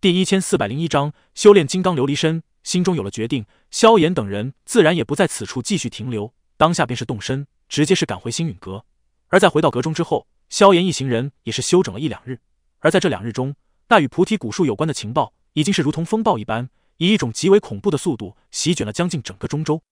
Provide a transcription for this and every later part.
第一千四百零一章修炼金刚琉璃身，心中有了决定，萧炎等人自然也不在此处继续停留，当下便是动身，直接是赶回星陨阁。而在回到阁中之后，萧炎一行人也是休整了一两日。而在这两日中，那与菩提古树有关的情报已经是如同风暴一般，以一种极为恐怖的速度席卷了将近整个中州。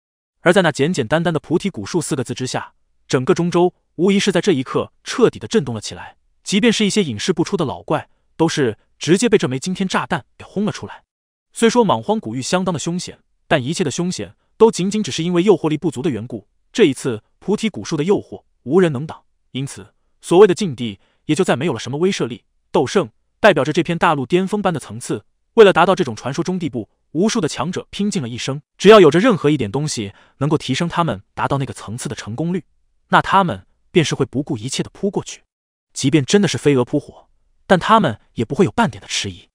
而在那简简单单的菩提古树四个字之下，整个中州无疑是在这一刻彻底的震动了起来。即便是一些隐世不出的老怪，都是。直接被这枚惊天炸弹给轰了出来。虽说莽荒古域相当的凶险，但一切的凶险都仅仅只是因为诱惑力不足的缘故。这一次菩提古树的诱惑无人能挡，因此所谓的禁地也就再没有了什么威慑力。斗圣代表着这片大陆巅峰般的层次，为了达到这种传说中地步，无数的强者拼尽了一生。只要有着任何一点东西能够提升他们达到那个层次的成功率，那他们便是会不顾一切的扑过去，即便真的是飞蛾扑火。但他们也不会有半点的迟疑。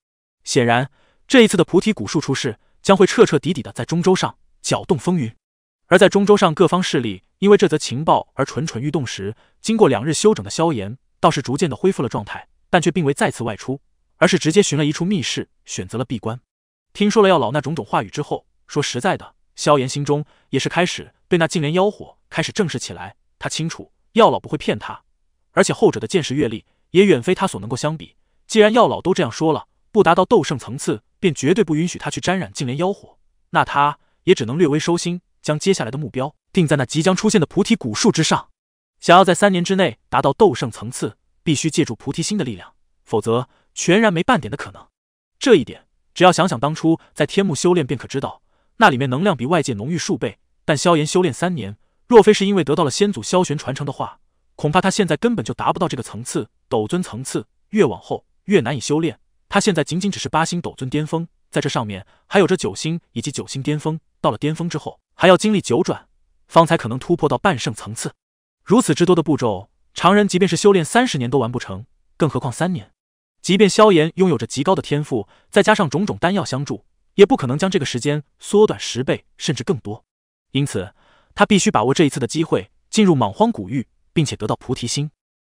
显然，这一次的菩提古树出世，将会彻彻底底的在中州上搅动风云。而在中州上各方势力因为这则情报而蠢蠢欲动时，经过两日休整的萧炎倒是逐渐的恢复了状态，但却并未再次外出，而是直接寻了一处密室，选择了闭关。听说了药老那种种话语之后，说实在的，萧炎心中也是开始对那净莲妖火开始正视起来。他清楚药老不会骗他，而且后者的见识阅历。也远非他所能够相比。既然药老都这样说了，不达到斗圣层次，便绝对不允许他去沾染净莲妖火。那他也只能略微收心，将接下来的目标定在那即将出现的菩提古树之上。想要在三年之内达到斗圣层次，必须借助菩提心的力量，否则全然没半点的可能。这一点，只要想想当初在天幕修炼，便可知道，那里面能量比外界浓郁数倍。但萧炎修炼三年，若非是因为得到了先祖萧玄传承的话，恐怕他现在根本就达不到这个层次。斗尊层次越往后越难以修炼，他现在仅仅只是八星斗尊巅峰，在这上面还有着九星以及九星巅峰。到了巅峰之后，还要经历九转，方才可能突破到半圣层次。如此之多的步骤，常人即便是修炼三十年都完不成，更何况三年。即便萧炎拥有着极高的天赋，再加上种种丹药相助，也不可能将这个时间缩短十倍甚至更多。因此，他必须把握这一次的机会，进入莽荒古域。并且得到菩提心，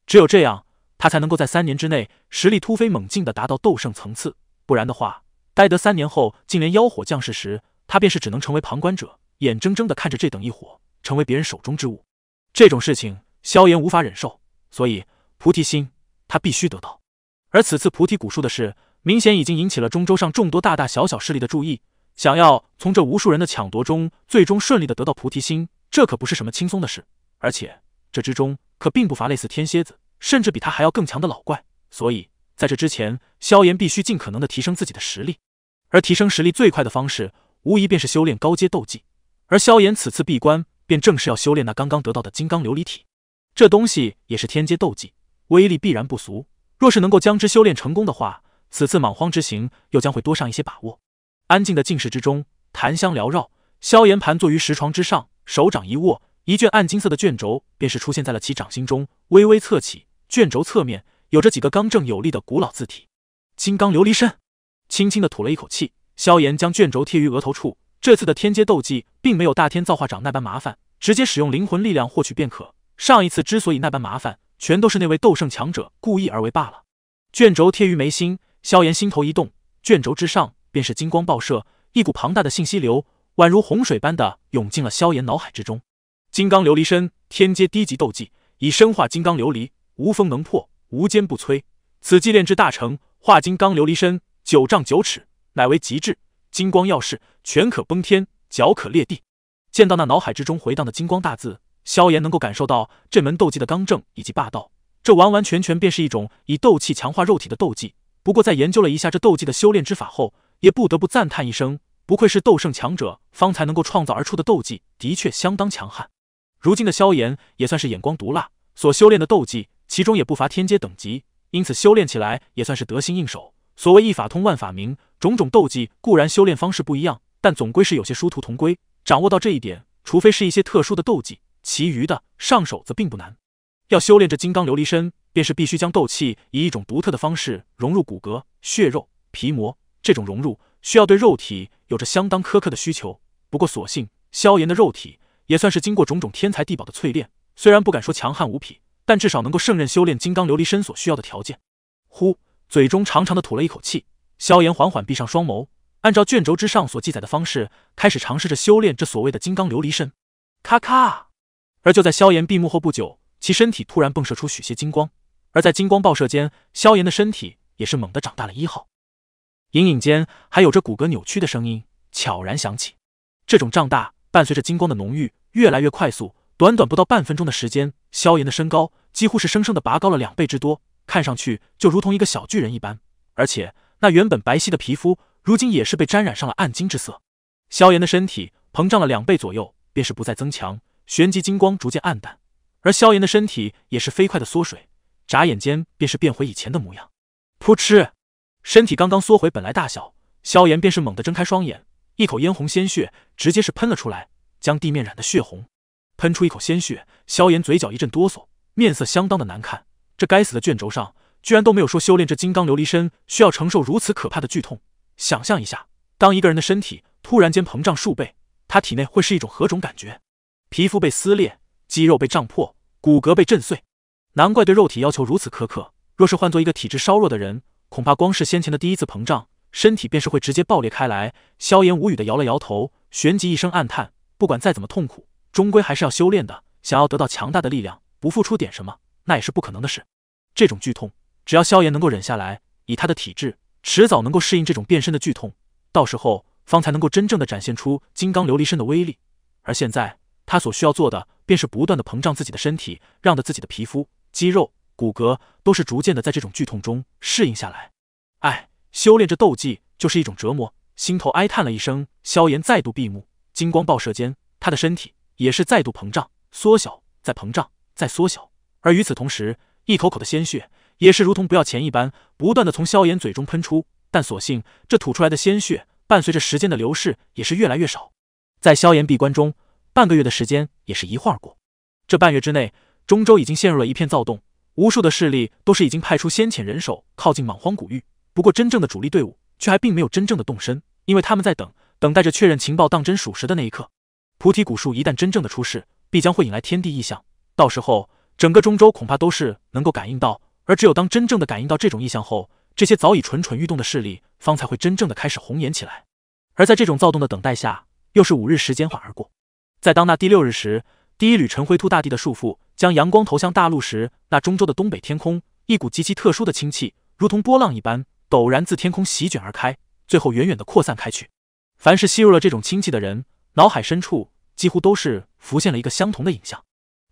只有这样，他才能够在三年之内实力突飞猛进的达到斗圣层次。不然的话，待得三年后竟连妖火降世时，他便是只能成为旁观者，眼睁睁的看着这等一火成为别人手中之物。这种事情，萧炎无法忍受，所以菩提心他必须得到。而此次菩提古树的事，明显已经引起了中州上众多大大小小势力的注意。想要从这无数人的抢夺中最终顺利的得到菩提心，这可不是什么轻松的事，而且。这之中可并不乏类似天蝎子，甚至比他还要更强的老怪，所以在这之前，萧炎必须尽可能的提升自己的实力。而提升实力最快的方式，无疑便是修炼高阶斗技。而萧炎此次闭关，便正是要修炼那刚刚得到的金刚琉璃体。这东西也是天阶斗技，威力必然不俗。若是能够将之修炼成功的话，此次莽荒之行又将会多上一些把握。安静的静室之中，檀香缭绕，萧炎盘坐于石床之上，手掌一握。一卷暗金色的卷轴便是出现在了其掌心中，微微侧起，卷轴侧面有着几个刚正有力的古老字体“金刚琉璃身”。轻轻的吐了一口气，萧炎将卷轴贴于额头处。这次的天阶斗技并没有大天造化掌那般麻烦，直接使用灵魂力量获取便可。上一次之所以那般麻烦，全都是那位斗圣强者故意而为罢了。卷轴贴于眉心，萧炎心头一动，卷轴之上便是金光爆射，一股庞大的信息流宛如洪水般的涌进了萧炎脑海之中。金刚琉璃身，天阶低级斗技，以身化金刚琉璃，无风能破，无坚不摧。此技炼制大成，化金刚琉璃身九丈九尺，乃为极致。金光耀世，拳可崩天，脚可裂地。见到那脑海之中回荡的金光大字，萧炎能够感受到这门斗技的刚正以及霸道。这完完全全便是一种以斗气强化肉体的斗技。不过在研究了一下这斗技的修炼之法后，也不得不赞叹一声：不愧是斗圣强者方才能够创造而出的斗技，的确相当强悍。如今的萧炎也算是眼光毒辣，所修炼的斗技，其中也不乏天阶等级，因此修炼起来也算是得心应手。所谓一法通万法明，种种斗技固然修炼方式不一样，但总归是有些殊途同归。掌握到这一点，除非是一些特殊的斗技，其余的上手则并不难。要修炼这金刚琉璃身，便是必须将斗气以一种独特的方式融入骨骼、血肉、皮膜。这种融入需要对肉体有着相当苛刻的需求。不过所幸萧炎的肉体。也算是经过种种天才地宝的淬炼，虽然不敢说强悍无匹，但至少能够胜任修炼金刚琉璃身所需要的条件。呼，嘴中长长的吐了一口气，萧炎缓缓闭上双眸，按照卷轴之上所记载的方式，开始尝试着修炼这所谓的金刚琉璃身。咔咔！而就在萧炎闭目后不久，其身体突然迸射出许些金光，而在金光爆射间，萧炎的身体也是猛地长大了一号。隐隐间还有着骨骼扭曲的声音悄然响起。这种胀大伴随着金光的浓郁，越来越快速。短短不到半分钟的时间，萧炎的身高几乎是生生的拔高了两倍之多，看上去就如同一个小巨人一般。而且那原本白皙的皮肤，如今也是被沾染上了暗金之色。萧炎的身体膨胀了两倍左右，便是不再增强，旋即金光逐渐暗淡，而萧炎的身体也是飞快的缩水，眨眼间便是变回以前的模样。噗嗤，身体刚刚缩回本来大小，萧炎便是猛地睁开双眼，一口嫣红鲜血直接是喷了出来，将地面染得血红。喷出一口鲜血，萧炎嘴角一阵哆嗦，面色相当的难看。这该死的卷轴上居然都没有说修炼这金刚琉璃身需要承受如此可怕的剧痛。想象一下，当一个人的身体突然间膨胀数倍，他体内会是一种何种感觉？皮肤被撕裂，肌肉被胀破，骨骼被震碎。难怪对肉体要求如此苛刻。若是换做一个体质稍弱的人，恐怕光是先前的第一次膨胀，身体便是会直接爆裂开来。萧炎无语的摇了摇头，旋即一声暗叹：不管再怎么痛苦。终归还是要修炼的，想要得到强大的力量，不付出点什么，那也是不可能的事。这种剧痛，只要萧炎能够忍下来，以他的体质，迟早能够适应这种变身的剧痛，到时候方才能够真正的展现出金刚琉璃身的威力。而现在，他所需要做的，便是不断的膨胀自己的身体，让的自己的皮肤、肌肉、骨骼都是逐渐的在这种剧痛中适应下来。哎，修炼这斗技就是一种折磨，心头哀叹了一声。萧炎再度闭目，金光爆射间，他的身体。也是再度膨胀、缩小、再膨胀、再缩小，而与此同时，一口口的鲜血也是如同不要钱一般，不断的从萧炎嘴中喷出。但所幸，这吐出来的鲜血伴随着时间的流逝，也是越来越少。在萧炎闭关中，半个月的时间也是一晃而过。这半月之内，中州已经陷入了一片躁动，无数的势力都是已经派出先遣人手靠近莽荒古域。不过，真正的主力队伍却还并没有真正的动身，因为他们在等，等待着确认情报当真属实的那一刻。菩提古树一旦真正的出世，必将会引来天地异象。到时候，整个中州恐怕都是能够感应到。而只有当真正的感应到这种异象后，这些早已蠢蠢欲动的势力，方才会真正的开始红颜起来。而在这种躁动的等待下，又是五日时间缓而过。在当那第六日时，第一缕晨辉突大地的束缚将阳光投向大陆时，那中州的东北天空，一股极其特殊的清气，如同波浪一般，陡然自天空席卷而开，最后远远的扩散开去。凡是吸入了这种氢气的人，脑海深处几乎都是浮现了一个相同的影像，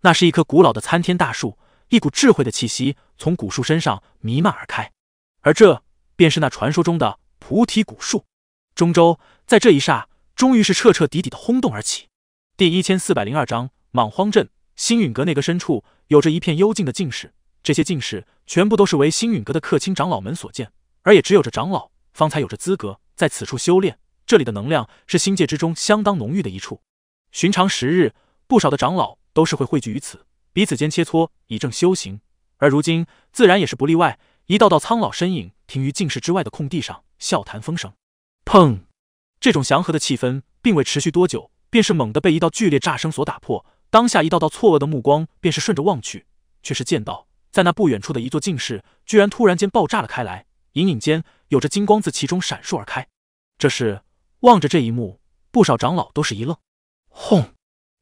那是一棵古老的参天大树，一股智慧的气息从古树身上弥漫而开，而这便是那传说中的菩提古树。中州在这一霎，终于是彻彻底底的轰动而起。第一千四百零二章莽荒镇星陨阁内阁深处，有着一片幽静的静室，这些静室全部都是为星陨阁的客卿长老们所建，而也只有这长老方才有着资格在此处修炼。这里的能量是星界之中相当浓郁的一处，寻常时日，不少的长老都是会汇聚于此，彼此间切磋以正修行。而如今自然也是不例外，一道道苍老身影停于静室之外的空地上，笑谈风声。砰！这种祥和的气氛并未持续多久，便是猛地被一道剧烈炸声所打破。当下一道道错愕的目光便是顺着望去，却是见到在那不远处的一座静室，居然突然间爆炸了开来，隐隐间有着金光自其中闪烁而开。这是。望着这一幕，不少长老都是一愣。轰！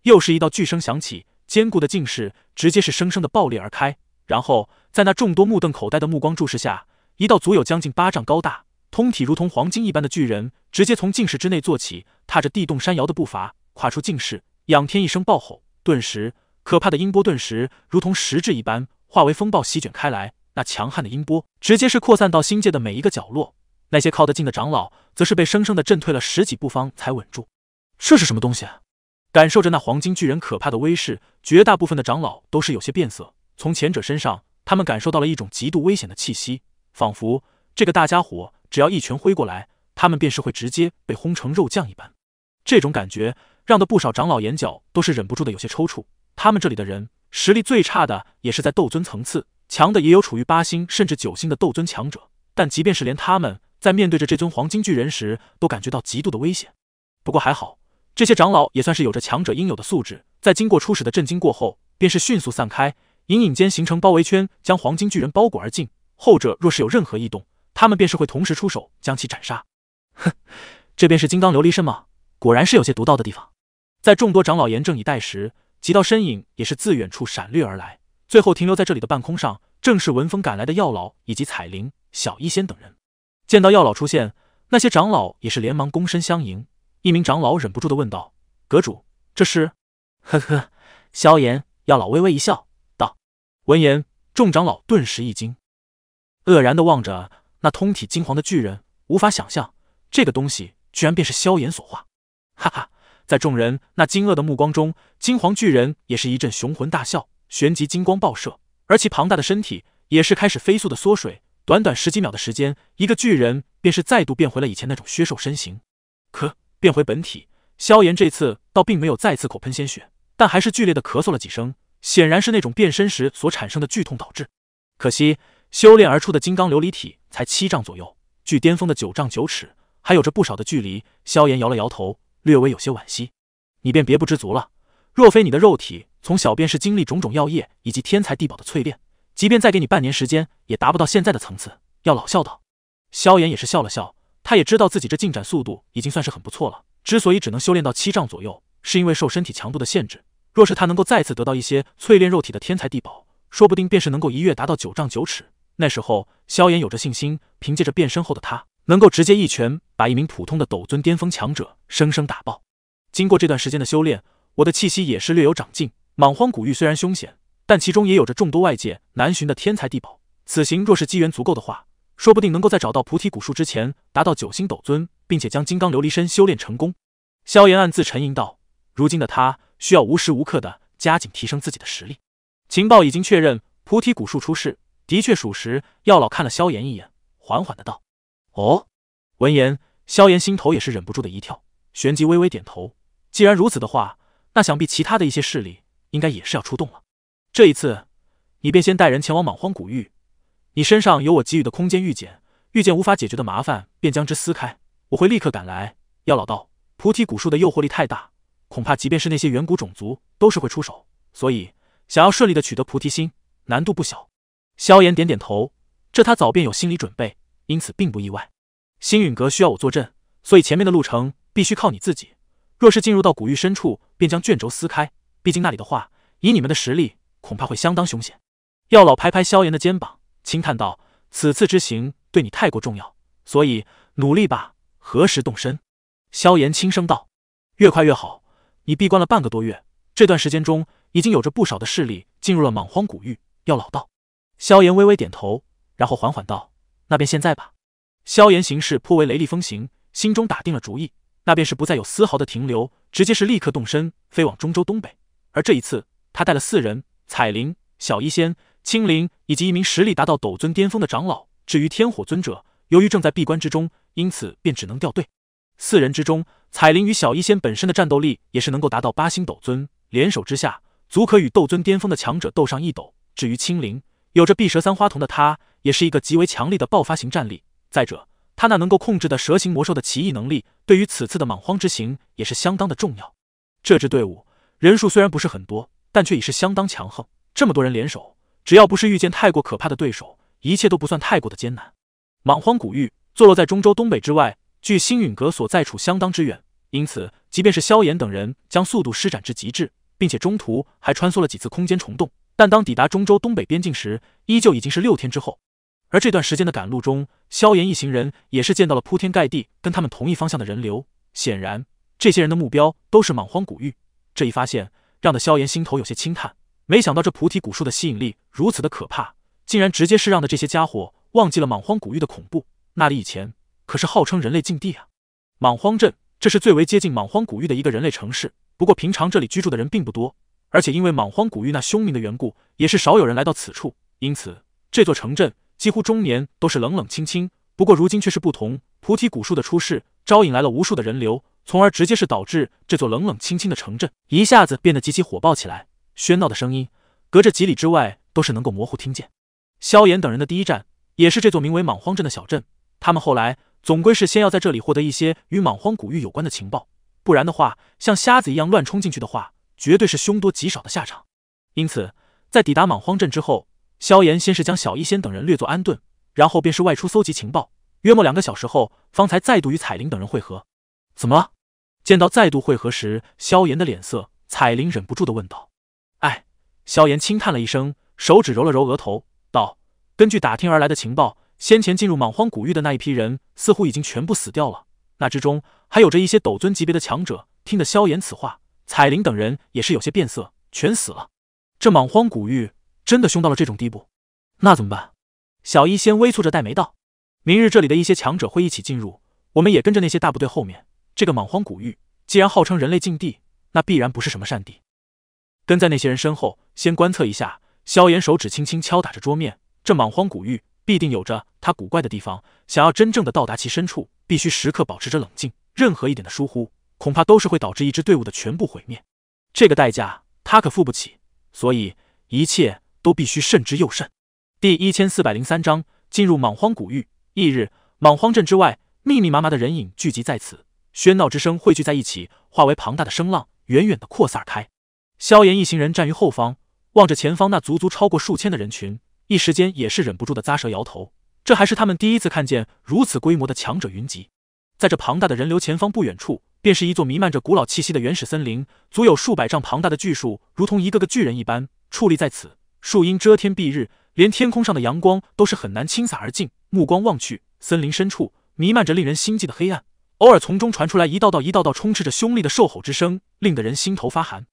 又是一道巨声响起，坚固的静室直接是生生的爆裂而开。然后在那众多目瞪口呆的目光注视下，一道足有将近八丈高大、通体如同黄金一般的巨人，直接从静室之内坐起，踏着地动山摇的步伐，跨出静室，仰天一声暴吼。顿时，可怕的音波顿时如同实质一般，化为风暴席卷开来。那强悍的音波直接是扩散到星界的每一个角落。那些靠得近的长老，则是被生生的震退了十几步方才稳住。这是什么东西？感受着那黄金巨人可怕的威势，绝大部分的长老都是有些变色。从前者身上，他们感受到了一种极度危险的气息，仿佛这个大家伙只要一拳挥过来，他们便是会直接被轰成肉酱一般。这种感觉让的不少长老眼角都是忍不住的有些抽搐。他们这里的人实力最差的也是在斗尊层次，强的也有处于八星甚至九星的斗尊强者。但即便是连他们。在面对着这尊黄金巨人时，都感觉到极度的危险。不过还好，这些长老也算是有着强者应有的素质，在经过初始的震惊过后，便是迅速散开，隐隐间形成包围圈，将黄金巨人包裹而进。后者若是有任何异动，他们便是会同时出手将其斩杀。哼，这便是金刚琉璃身吗？果然是有些独到的地方。在众多长老严阵以待时，几道身影也是自远处闪掠而来，最后停留在这里的半空上，正是闻风赶来的药老以及彩铃、小医仙等人。见到药老出现，那些长老也是连忙躬身相迎。一名长老忍不住的问道：“阁主，这是？”呵呵，萧炎。药老微微一笑，道：“闻言，众长老顿时一惊，愕然的望着那通体金黄的巨人，无法想象这个东西居然便是萧炎所化。哈哈，在众人那惊愕的目光中，金黄巨人也是一阵雄浑大笑，旋即金光爆射，而其庞大的身体也是开始飞速的缩水。短短十几秒的时间，一个巨人便是再度变回了以前那种削瘦身形。可变回本体，萧炎这次倒并没有再次口喷鲜血。但还是剧烈的咳嗽了几声，显然是那种变身时所产生的剧痛导致。可惜修炼而出的金刚琉璃体才七丈左右，距巅峰的九丈九尺还有着不少的距离。萧炎摇了摇头，略微有些惋惜：“你便别不知足了。若非你的肉体从小便是经历种种药液以及天才地宝的淬炼，即便再给你半年时间，也达不到现在的层次。”药老笑道。萧炎也是笑了笑，他也知道自己这进展速度已经算是很不错了。之所以只能修炼到七丈左右。是因为受身体强度的限制，若是他能够再次得到一些淬炼肉体的天才地宝，说不定便是能够一跃达到九丈九尺。那时候，萧炎有着信心，凭借着变身后的他，能够直接一拳把一名普通的斗尊巅峰强者生生打爆。经过这段时间的修炼，我的气息也是略有长进。莽荒古域虽然凶险，但其中也有着众多外界难寻的天才地宝。此行若是机缘足够的话，说不定能够在找到菩提古树之前达到九星斗尊，并且将金刚琉璃身修炼成功。萧炎暗自沉吟道。如今的他需要无时无刻的加紧提升自己的实力。情报已经确认，菩提古树出事，的确属实。药老看了萧炎一眼，缓缓的道：“哦。”闻言，萧炎心头也是忍不住的一跳，旋即微微点头。既然如此的话，那想必其他的一些势力应该也是要出动了。这一次，你便先带人前往莽荒古域。你身上有我给予的空间玉简，遇见无法解决的麻烦，便将之撕开，我会立刻赶来。药老道：“菩提古树的诱惑力太大。”恐怕即便是那些远古种族都是会出手，所以想要顺利的取得菩提心难度不小。萧炎点点头，这他早便有心理准备，因此并不意外。星陨阁需要我坐镇，所以前面的路程必须靠你自己。若是进入到古域深处，便将卷轴撕开。毕竟那里的话，以你们的实力，恐怕会相当凶险。药老拍拍萧炎的肩膀，轻叹道：“此次之行对你太过重要，所以努力吧。何时动身？”萧炎轻声道：“越快越好。”你闭关了半个多月，这段时间中已经有着不少的势力进入了莽荒古域。药老道，萧炎微微点头，然后缓缓道：“那便现在吧。”萧炎行事颇为雷厉风行，心中打定了主意，那便是不再有丝毫的停留，直接是立刻动身飞往中州东北。而这一次，他带了四人：彩铃、小医仙、青灵以及一名实力达到斗尊巅峰的长老。至于天火尊者，由于正在闭关之中，因此便只能掉队。四人之中，彩铃与小医仙本身的战斗力也是能够达到八星斗尊，联手之下，足可与斗尊巅峰的强者斗上一斗。至于青灵，有着碧蛇三花瞳的他，也是一个极为强力的爆发型战力。再者，他那能够控制的蛇形魔兽的奇异能力，对于此次的莽荒之行也是相当的重要。这支队伍人数虽然不是很多，但却已是相当强横。这么多人联手，只要不是遇见太过可怕的对手，一切都不算太过的艰难。莽荒古域坐落在中州东北之外。距星陨阁所在处相当之远，因此即便是萧炎等人将速度施展至极致，并且中途还穿梭了几次空间虫洞，但当抵达中州东北边境时，依旧已经是六天之后。而这段时间的赶路中，萧炎一行人也是见到了铺天盖地跟他们同一方向的人流，显然这些人的目标都是莽荒古域。这一发现让得萧炎心头有些轻叹，没想到这菩提古树的吸引力如此的可怕，竟然直接是让的这些家伙忘记了莽荒古域的恐怖。那里以前。可是号称人类禁地啊！莽荒镇，这是最为接近莽荒古域的一个人类城市。不过平常这里居住的人并不多，而且因为莽荒古域那凶名的缘故，也是少有人来到此处。因此，这座城镇几乎终年都是冷冷清清。不过如今却是不同，菩提古树的出世，招引来了无数的人流，从而直接是导致这座冷冷清清的城镇一下子变得极其火爆起来。喧闹的声音，隔着几里之外都是能够模糊听见。萧炎等人的第一站，也是这座名为莽荒镇的小镇。他们后来。总归是先要在这里获得一些与莽荒古域有关的情报，不然的话，像瞎子一样乱冲进去的话，绝对是凶多吉少的下场。因此，在抵达莽荒镇之后，萧炎先是将小医仙等人略作安顿，然后便是外出搜集情报。约莫两个小时后，方才再度与彩铃等人会合。怎么了？见到再度会合时萧炎的脸色，彩铃忍不住的问道。哎，萧炎轻叹了一声，手指揉了揉额头，道：“根据打听而来的情报，先前进入莽荒古域的那一批人，似乎已经全部死掉了。那之中还有着一些斗尊级别的强者。”听得萧炎此话，彩铃等人也是有些变色，全死了。这莽荒古域真的凶到了这种地步？那怎么办？小医仙微蹙着黛眉道：“明日这里的一些强者会一起进入，我们也跟着那些大部队后面。这个莽荒古域既然号称人类禁地，那必然不是什么善地。跟在那些人身后，先观测一下。”萧炎手指轻轻敲打着桌面，这莽荒古域必定有着他古怪的地方。想要真正的到达其深处，必须时刻保持着冷静，任何一点的疏忽，恐怕都是会导致一支队伍的全部毁灭。这个代价他可付不起，所以一切都必须慎之又慎。第一千四百零三章进入莽荒古域。翌日，莽荒镇之外，密密麻麻的人影聚集在此，喧闹之声汇聚在一起，化为庞大的声浪，远远的扩散开。萧炎一行人站于后方，望着前方那足足超过数千的人群，一时间也是忍不住的咂舌摇头。这还是他们第一次看见如此规模的强者云集。在这庞大的人流前方不远处，便是一座弥漫着古老气息的原始森林，足有数百丈庞大的巨树，如同一个个巨人一般矗立在此。树荫遮天蔽日。连天空上的阳光都是很难倾洒而尽。目光望去，森林深处弥漫着令人心悸的黑暗，偶尔从中传出来一道道、一道道充斥着凶厉的兽吼之声，令得人心头发寒。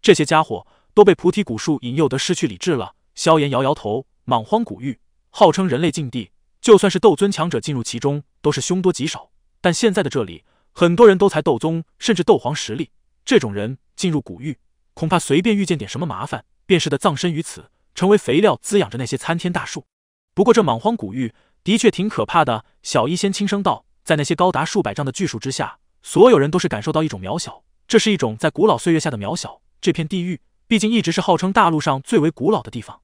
这些家伙都被菩提古树引诱得失去理智了。萧炎摇摇头，莽荒古域号称人类禁地，就算是斗尊强者进入其中，都是凶多吉少。但现在的这里，很多人都才斗宗，甚至斗皇实力。这种人进入古域，恐怕随便遇见点什么麻烦，便是的葬身于此。成为肥料滋养着那些参天大树。不过这莽荒古域的确挺可怕的。小医仙轻声道：“在那些高达数百丈的巨树之下，所有人都是感受到一种渺小，这是一种在古老岁月下的渺小。这片地域毕竟一直是号称大陆上最为古老的地方。”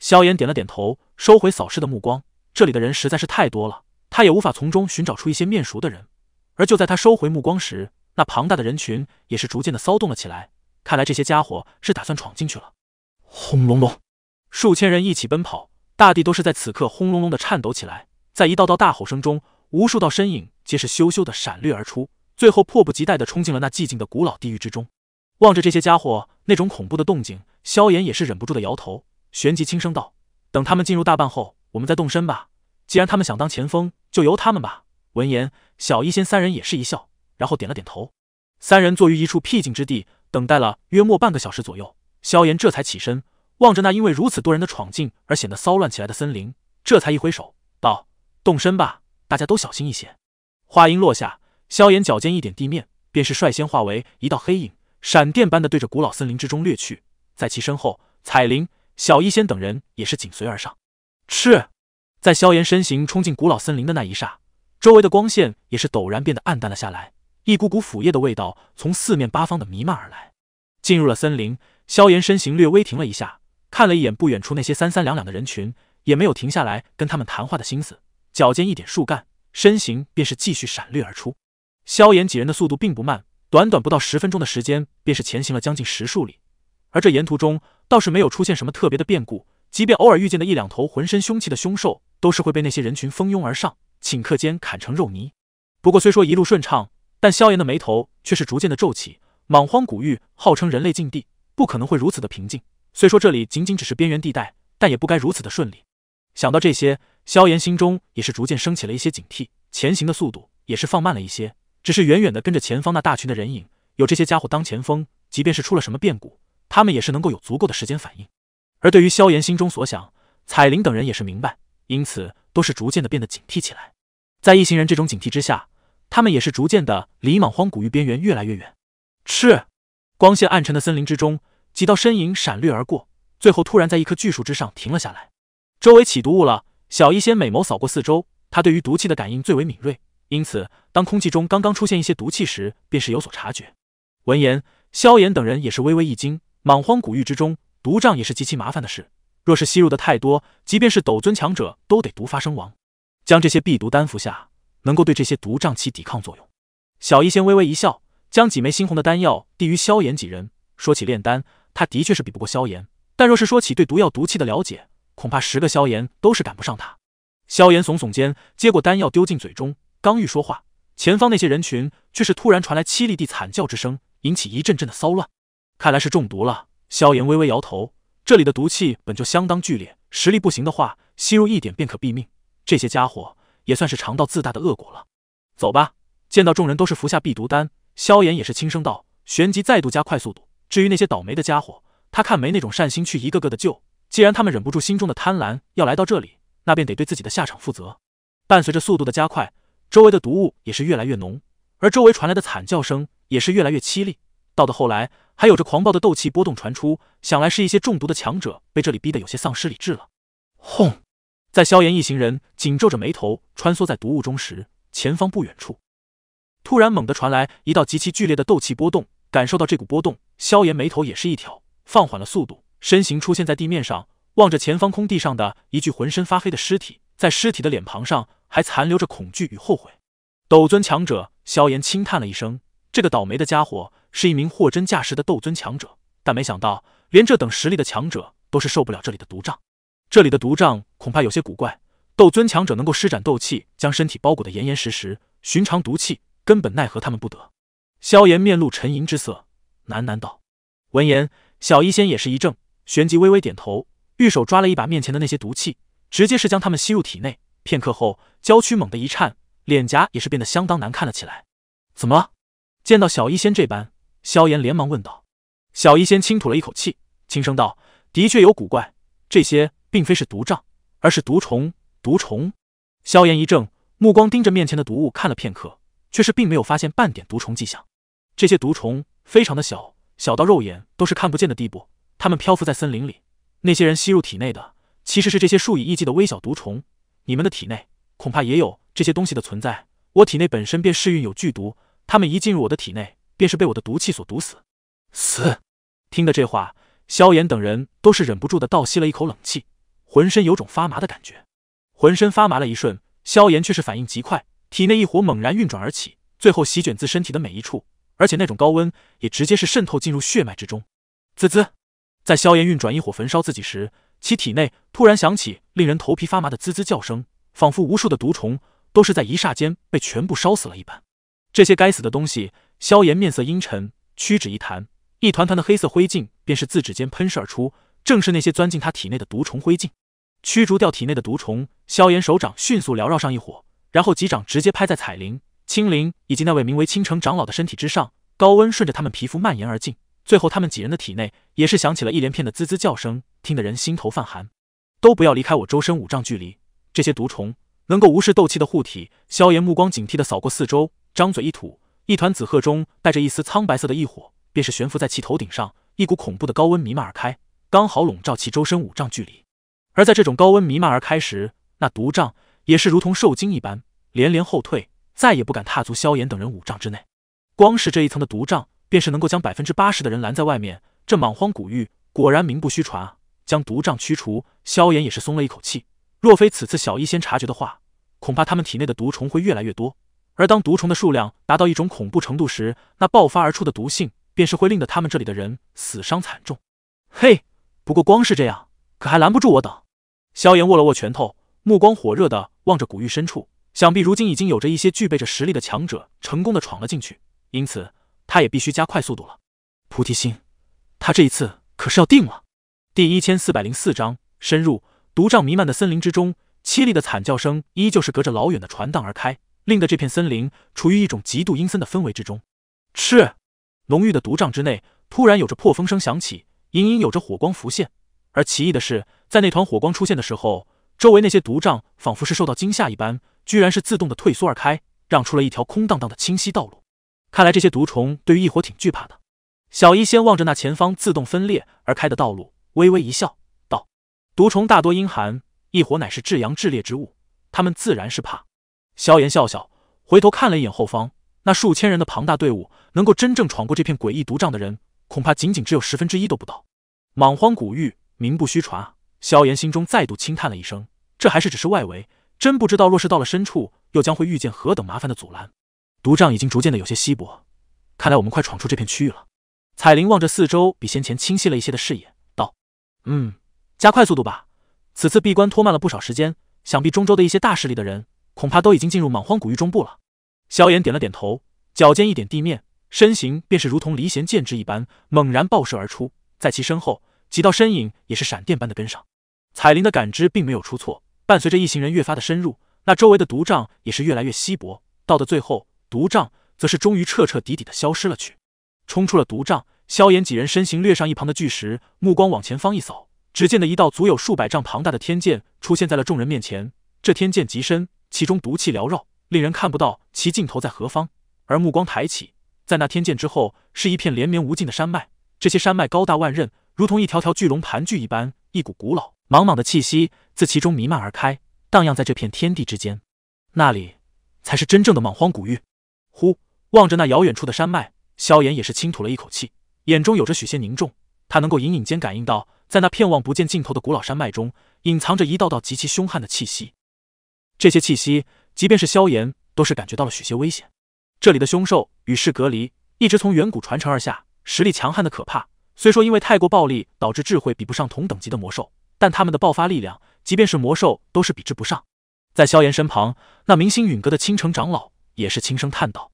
萧炎点了点头，收回扫视的目光。这里的人实在是太多了，他也无法从中寻找出一些面熟的人。而就在他收回目光时，那庞大的人群也是逐渐的骚动了起来。看来这些家伙是打算闯进去了。轰隆隆。数千人一起奔跑，大地都是在此刻轰隆隆的颤抖起来。在一道道大吼声中，无数道身影皆是咻咻的闪掠而出，最后迫不及待的冲进了那寂静的古老地狱之中。望着这些家伙那种恐怖的动静，萧炎也是忍不住的摇头，旋即轻声道：“等他们进入大半后，我们再动身吧。既然他们想当前锋，就由他们吧。”闻言，小医仙三人也是一笑，然后点了点头。三人坐于一处僻静之地，等待了约莫半个小时左右，萧炎这才起身。望着那因为如此多人的闯进而显得骚乱起来的森林，这才一挥手道：“动身吧，大家都小心一些。”话音落下，萧炎脚尖一点地面，便是率先化为一道黑影，闪电般的对着古老森林之中掠去。在其身后，彩铃、小医仙等人也是紧随而上。赤，在萧炎身形冲进古老森林的那一霎，周围的光线也是陡然变得暗淡了下来，一股股腐叶的味道从四面八方的弥漫而来。进入了森林，萧炎身形略微停了一下。看了一眼不远处那些三三两两的人群，也没有停下来跟他们谈话的心思，脚尖一点树干，身形便是继续闪掠而出。萧炎几人的速度并不慢，短短不到十分钟的时间，便是前行了将近十数里。而这沿途中倒是没有出现什么特别的变故，即便偶尔遇见的一两头浑身凶器的凶兽，都是会被那些人群蜂拥而上，顷刻间砍成肉泥。不过虽说一路顺畅，但萧炎的眉头却是逐渐的皱起。莽荒古域号称人类禁地，不可能会如此的平静。虽说这里仅仅只是边缘地带，但也不该如此的顺利。想到这些，萧炎心中也是逐渐升起了一些警惕，前行的速度也是放慢了一些，只是远远的跟着前方那大群的人影。有这些家伙当前锋，即便是出了什么变故，他们也是能够有足够的时间反应。而对于萧炎心中所想，彩铃等人也是明白，因此都是逐渐的变得警惕起来。在一行人这种警惕之下，他们也是逐渐的离莽荒古域边缘越来越远。赤，光线暗沉的森林之中。几道身影闪掠而过，最后突然在一棵巨树之上停了下来。周围起毒物了！小医仙美眸扫过四周，他对于毒气的感应最为敏锐，因此当空气中刚刚出现一些毒气时，便是有所察觉。闻言，萧炎等人也是微微一惊。莽荒古域之中，毒瘴也是极其麻烦的事，若是吸入的太多，即便是斗尊强者都得毒发身亡。将这些避毒丹服下，能够对这些毒瘴起抵抗作用。小医仙微微一笑，将几枚猩红的丹药递于萧炎几人，说起炼丹。他的确是比不过萧炎，但若是说起对毒药毒气的了解，恐怕十个萧炎都是赶不上他。萧炎耸耸肩，接过丹药丢进嘴中，刚欲说话，前方那些人群却是突然传来凄厉地惨叫之声，引起一阵阵的骚乱。看来是中毒了。萧炎微微摇头，这里的毒气本就相当剧烈，实力不行的话，吸入一点便可毙命。这些家伙也算是尝到自大的恶果了。走吧。见到众人都是服下避毒丹，萧炎也是轻声道，旋即再度加快速度。至于那些倒霉的家伙，他看没那种善心去一个个的救。既然他们忍不住心中的贪婪，要来到这里，那便得对自己的下场负责。伴随着速度的加快，周围的毒雾也是越来越浓，而周围传来的惨叫声也是越来越凄厉。到的后来，还有着狂暴的斗气波动传出，想来是一些中毒的强者被这里逼得有些丧失理智了。轰！在萧炎一行人紧皱着眉头穿梭在毒雾中时，前方不远处突然猛地传来一道极其剧烈的斗气波动。感受到这股波动，萧炎眉头也是一挑，放缓了速度。身形出现在地面上，望着前方空地上的一具浑身发黑的尸体，在尸体的脸庞上还残留着恐惧与后悔。斗尊强者，萧炎轻叹了一声：“这个倒霉的家伙是一名货真价实的斗尊强者，但没想到连这等实力的强者都是受不了这里的毒瘴。这里的毒瘴恐怕有些古怪，斗尊强者能够施展斗气将身体包裹得严严实实，寻常毒气根本奈何他们不得。”萧炎面露沉吟之色，喃喃道：“闻言，小医仙也是一怔。”旋即微微点头，玉手抓了一把面前的那些毒气，直接是将它们吸入体内。片刻后，娇躯猛地一颤，脸颊也是变得相当难看了起来。怎么了？见到小医仙这般，萧炎连忙问道。小医仙轻吐了一口气，轻声道：“的确有古怪，这些并非是毒瘴，而是毒虫。毒虫。”萧炎一怔，目光盯着面前的毒物看了片刻，却是并没有发现半点毒虫迹象。这些毒虫非常的小，小到肉眼都是看不见的地步。他们漂浮在森林里，那些人吸入体内的其实是这些数以亿计的微小毒虫。你们的体内恐怕也有这些东西的存在。我体内本身便是蕴有剧毒，他们一进入我的体内，便是被我的毒气所毒死。死！听得这话，萧炎等人都是忍不住的倒吸了一口冷气，浑身有种发麻的感觉。浑身发麻了一瞬，萧炎却是反应极快，体内一火猛然运转而起，最后席卷自身体的每一处，而且那种高温也直接是渗透进入血脉之中。滋滋。在萧炎运转一火焚烧自己时，其体内突然响起令人头皮发麻的滋滋叫声，仿佛无数的毒虫都是在一霎间被全部烧死了一般。这些该死的东西！萧炎面色阴沉，屈指一弹，一团团的黑色灰烬便是自指尖喷射而出，正是那些钻进他体内的毒虫灰烬。驱逐掉体内的毒虫，萧炎手掌迅速缭绕上一火，然后几掌直接拍在彩铃、青灵以及那位名为青城长老的身体之上，高温顺着他们皮肤蔓延而进。最后，他们几人的体内也是响起了一连片的滋滋叫声，听得人心头泛寒。都不要离开我周身五丈距离！这些毒虫能够无视斗气的护体。萧炎目光警惕的扫过四周，张嘴一吐，一团紫褐中带着一丝苍白色的异火，便是悬浮在其头顶上，一股恐怖的高温弥漫而开，刚好笼罩其周身五丈距离。而在这种高温弥漫而开时，那毒瘴也是如同受惊一般，连连后退，再也不敢踏足萧炎等人五丈之内。光是这一层的毒瘴。便是能够将百分之八十的人拦在外面。这莽荒古域果然名不虚传啊！将毒瘴驱除，萧炎也是松了一口气。若非此次小医仙察觉的话，恐怕他们体内的毒虫会越来越多。而当毒虫的数量达到一种恐怖程度时，那爆发而出的毒性便是会令得他们这里的人死伤惨重。嘿，不过光是这样，可还拦不住我等。萧炎握了握拳头，目光火热的望着古域深处。想必如今已经有着一些具备着实力的强者成功的闯了进去，因此。他也必须加快速度了。菩提心，他这一次可是要定了。第一千四百零四章深入毒瘴弥漫的森林之中，凄厉的惨叫声依旧是隔着老远的传荡而开，令得这片森林处于一种极度阴森的氛围之中。赤浓郁的毒瘴之内，突然有着破风声响起，隐隐有着火光浮现。而奇异的是，在那团火光出现的时候，周围那些毒瘴仿佛是受到惊吓一般，居然是自动的退缩而开，让出了一条空荡荡的清晰道路。看来这些毒虫对于异火挺惧怕的。小医仙望着那前方自动分裂而开的道路，微微一笑，道：“毒虫大多阴寒，异火乃是至阳至烈之物，他们自然是怕。”萧炎笑笑，回头看了一眼后方，那数千人的庞大队伍，能够真正闯过这片诡异毒瘴的人，恐怕仅仅只有十分之一都不到。莽荒古域名不虚传啊！萧炎心中再度轻叹了一声，这还是只是外围，真不知道若是到了深处，又将会遇见何等麻烦的阻拦。毒瘴已经逐渐的有些稀薄，看来我们快闯出这片区域了。彩铃望着四周比先前清晰了一些的视野，道：“嗯，加快速度吧。此次闭关拖慢了不少时间，想必中州的一些大势力的人，恐怕都已经进入莽荒古域中部了。萧炎点了点头，脚尖一点地面，身形便是如同离弦箭之一般，猛然爆射而出。在其身后，几道身影也是闪电般的跟上。彩铃的感知并没有出错，伴随着一行人越发的深入，那周围的毒障也是越来越稀薄。到的最后，毒障则是终于彻彻底底的消失了去。冲出了毒障，萧炎几人身形掠上一旁的巨石，目光往前方一扫，只见的一道足有数百丈庞大的天剑出现在了众人面前。这天剑极深，其中毒气缭绕。令人看不到其尽头在何方，而目光抬起，在那天剑之后是一片连绵无尽的山脉，这些山脉高大万仞，如同一条条巨龙盘踞一般，一股古老莽莽的气息自其中弥漫而开，荡漾在这片天地之间。那里才是真正的莽荒古域。呼，望着那遥远处的山脉，萧炎也是轻吐了一口气，眼中有着许些凝重。他能够隐隐间感应到，在那片望不见尽头的古老山脉中，隐藏着一道道极其凶悍的气息。这些气息。即便是萧炎，都是感觉到了许些危险。这里的凶兽与世隔离，一直从远古传承而下，实力强悍的可怕。虽说因为太过暴力，导致智慧比不上同等级的魔兽，但他们的爆发力量，即便是魔兽都是比之不上。在萧炎身旁，那明星陨阁的青城长老也是轻声叹道。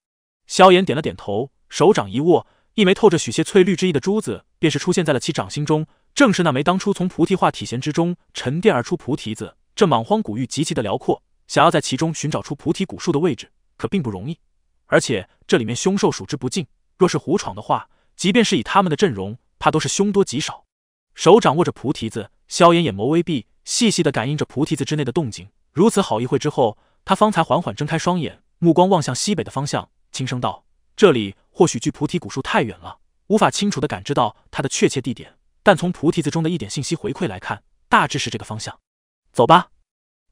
萧炎点了点头，手掌一握，一枚透着许些翠绿之意的珠子，便是出现在了其掌心中。正是那枚当初从菩提化体弦之中沉淀而出菩提子。这莽荒古域极其的辽阔。想要在其中寻找出菩提古树的位置，可并不容易。而且这里面凶兽数之不尽，若是胡闯的话，即便是以他们的阵容，怕都是凶多吉少。手掌握着菩提子，萧炎眼眸微闭，细细的感应着菩提子之内的动静。如此好一会之后，他方才缓缓睁开双眼，目光望向西北的方向，轻声道：“这里或许距菩提古树太远了，无法清楚的感知到它的确切地点，但从菩提子中的一点信息回馈来看，大致是这个方向。走吧。”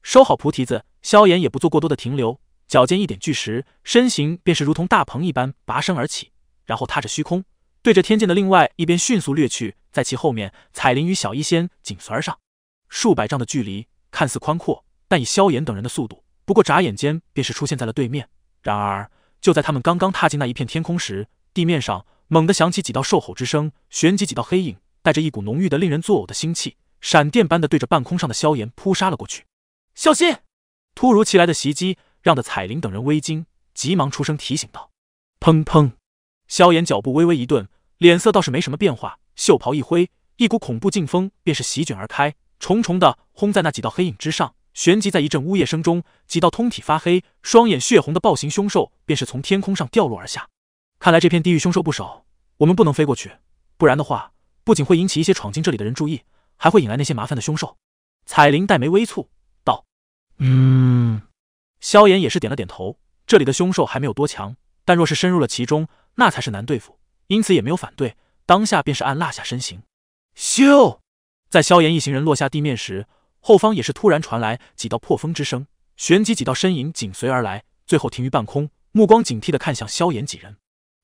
收好菩提子，萧炎也不做过多的停留，脚尖一点巨石，身形便是如同大鹏一般拔升而起，然后踏着虚空，对着天剑的另外一边迅速掠去，在其后面，彩铃与小医仙紧随而上。数百丈的距离看似宽阔，但以萧炎等人的速度，不过眨眼间便是出现在了对面。然而，就在他们刚刚踏进那一片天空时，地面上猛地响起几道兽吼之声，旋即几道黑影带着一股浓郁的令人作呕的腥气，闪电般的对着半空上的萧炎扑杀了过去。小心！突如其来的袭击让得彩铃等人微惊，急忙出声提醒道：“砰砰！”萧炎脚步微微一顿，脸色倒是没什么变化，袖袍一挥，一股恐怖劲风便是席卷而开，重重的轰在那几道黑影之上，旋即在一阵呜咽声中，几道通体发黑、双眼血红的暴行凶兽便是从天空上掉落而下。看来这片地狱凶兽不少，我们不能飞过去，不然的话，不仅会引起一些闯进这里的人注意，还会引来那些麻烦的凶兽。彩铃黛眉微蹙道。嗯，萧炎也是点了点头。这里的凶兽还没有多强，但若是深入了其中，那才是难对付，因此也没有反对。当下便是按落下身形。咻！在萧炎一行人落下地面时，后方也是突然传来几道破风之声，旋即几道身影紧随而来，最后停于半空，目光警惕的看向萧炎几人。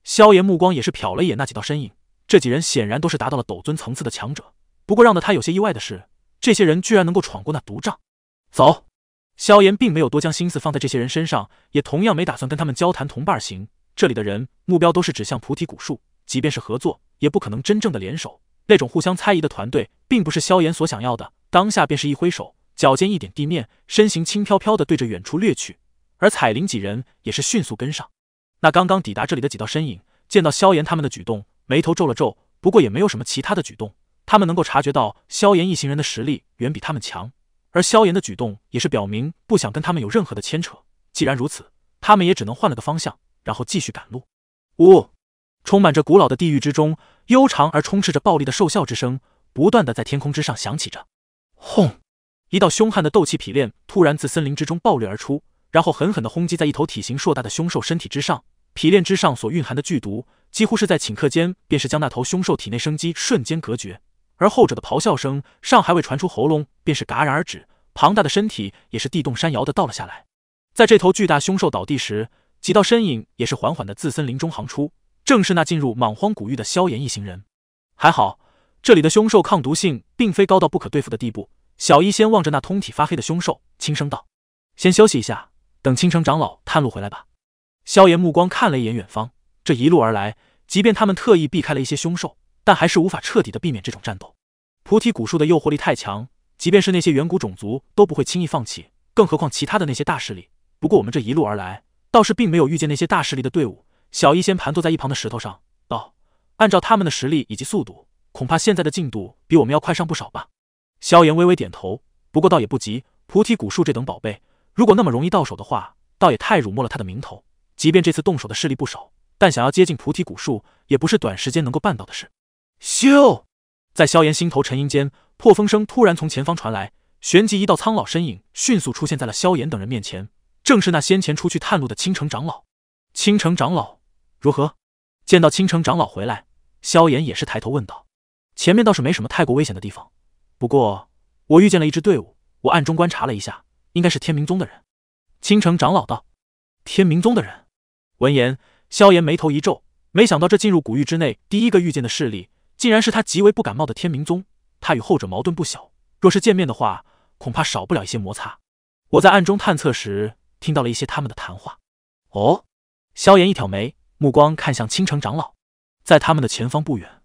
萧炎目光也是瞟了一眼那几道身影，这几人显然都是达到了斗尊层次的强者。不过让得他有些意外的是，这些人居然能够闯过那毒障。走。萧炎并没有多将心思放在这些人身上，也同样没打算跟他们交谈同伴行。这里的人目标都是指向菩提古树，即便是合作，也不可能真正的联手。那种互相猜疑的团队，并不是萧炎所想要的。当下便是一挥手，脚尖一点地面，身形轻飘飘的对着远处掠去。而彩铃几人也是迅速跟上。那刚刚抵达这里的几道身影，见到萧炎他们的举动，眉头皱了皱，不过也没有什么其他的举动。他们能够察觉到萧炎一行人的实力远比他们强。而萧炎的举动也是表明不想跟他们有任何的牵扯。既然如此，他们也只能换了个方向，然后继续赶路。呜！充满着古老的地狱之中，悠长而充斥着暴力的兽啸之声不断的在天空之上响起着。轰！一道凶悍的斗气劈链突然自森林之中爆裂而出，然后狠狠的轰击在一头体型硕大的凶兽身体之上。劈链之上所蕴含的剧毒，几乎是在顷刻间便是将那头凶兽体内生机瞬间隔绝。而后者的咆哮声尚还未传出喉咙，便是戛然而止，庞大的身体也是地动山摇的倒了下来。在这头巨大凶兽倒地时，几道身影也是缓缓的自森林中航出，正是那进入莽荒古域的萧炎一行人。还好，这里的凶兽抗毒性并非高到不可对付的地步。小医仙望着那通体发黑的凶兽，轻声道：“先休息一下，等青城长老探路回来吧。”萧炎目光看了一眼远方，这一路而来，即便他们特意避开了一些凶兽。但还是无法彻底的避免这种战斗。菩提古树的诱惑力太强，即便是那些远古种族都不会轻易放弃。更何况其他的那些大势力。不过我们这一路而来，倒是并没有遇见那些大势力的队伍。小医仙盘坐在一旁的石头上，道：“按照他们的实力以及速度，恐怕现在的进度比我们要快上不少吧？”萧炎微微点头，不过倒也不急。菩提古树这等宝贝，如果那么容易到手的话，倒也太辱没了他的名头。即便这次动手的势力不少，但想要接近菩提古树，也不是短时间能够办到的事。咻！在萧炎心头沉吟间，破风声突然从前方传来，旋即一道苍老身影迅速出现在了萧炎等人面前，正是那先前出去探路的青城长老。青城长老如何？见到青城长老回来，萧炎也是抬头问道：“前面倒是没什么太过危险的地方，不过我遇见了一支队伍，我暗中观察了一下，应该是天明宗的人。”青城长老道：“天明宗的人。”闻言，萧炎眉头一皱，没想到这进入古域之内第一个遇见的势力，竟然是他极为不感冒的天明宗。他与后者矛盾不小，若是见面的话，恐怕少不了一些摩擦。我在暗中探测时，听到了一些他们的谈话。哦，萧炎一挑眉，目光看向青城长老，在他们的前方不远，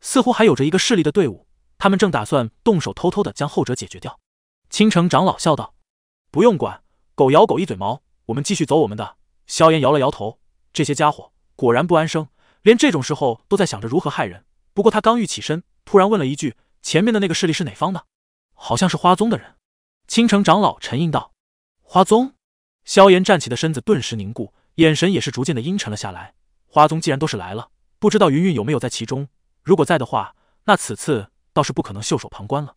似乎还有着一个势力的队伍，他们正打算动手，偷偷的将后者解决掉。青城长老笑道：“不用管，狗咬狗一嘴毛，我们继续走我们的。”萧炎摇了摇头，这些家伙果然不安生，连这种时候都在想着如何害人。不过他刚欲起身，突然问了一句：“前面的那个势力是哪方的？”好像是花宗的人。青城长老沉吟道：“花宗。”萧炎站起的身子顿时凝固，眼神也是逐渐的阴沉了下来。花宗既然都是来了，不知道云云有没有在其中？如果在的话，那此次倒是不可能袖手旁观了。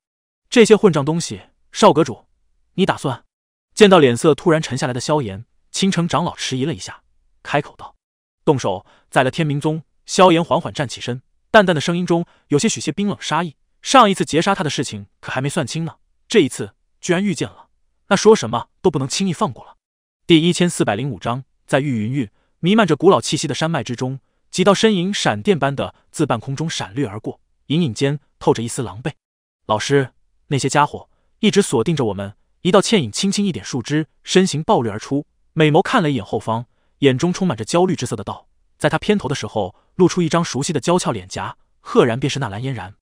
这些混账东西，少阁主，你打算？见到脸色突然沉下来的萧炎。青城长老迟疑了一下，开口道：“动手，宰了天明宗。”萧炎缓缓站起身，淡淡的声音中有些许些冰冷杀意。上一次劫杀他的事情可还没算清呢，这一次居然遇见了，那说什么都不能轻易放过了。第一千四百零五章，在玉云域弥漫着古老气息的山脉之中，几道身影闪电般的自半空中闪掠而过，隐隐间透着一丝狼狈。老师，那些家伙一直锁定着我们。一道倩影轻轻一点树枝，身形暴掠而出。美眸看了一眼后方，眼中充满着焦虑之色的道：“在他偏头的时候，露出一张熟悉的娇俏脸颊，赫然便是纳兰嫣然。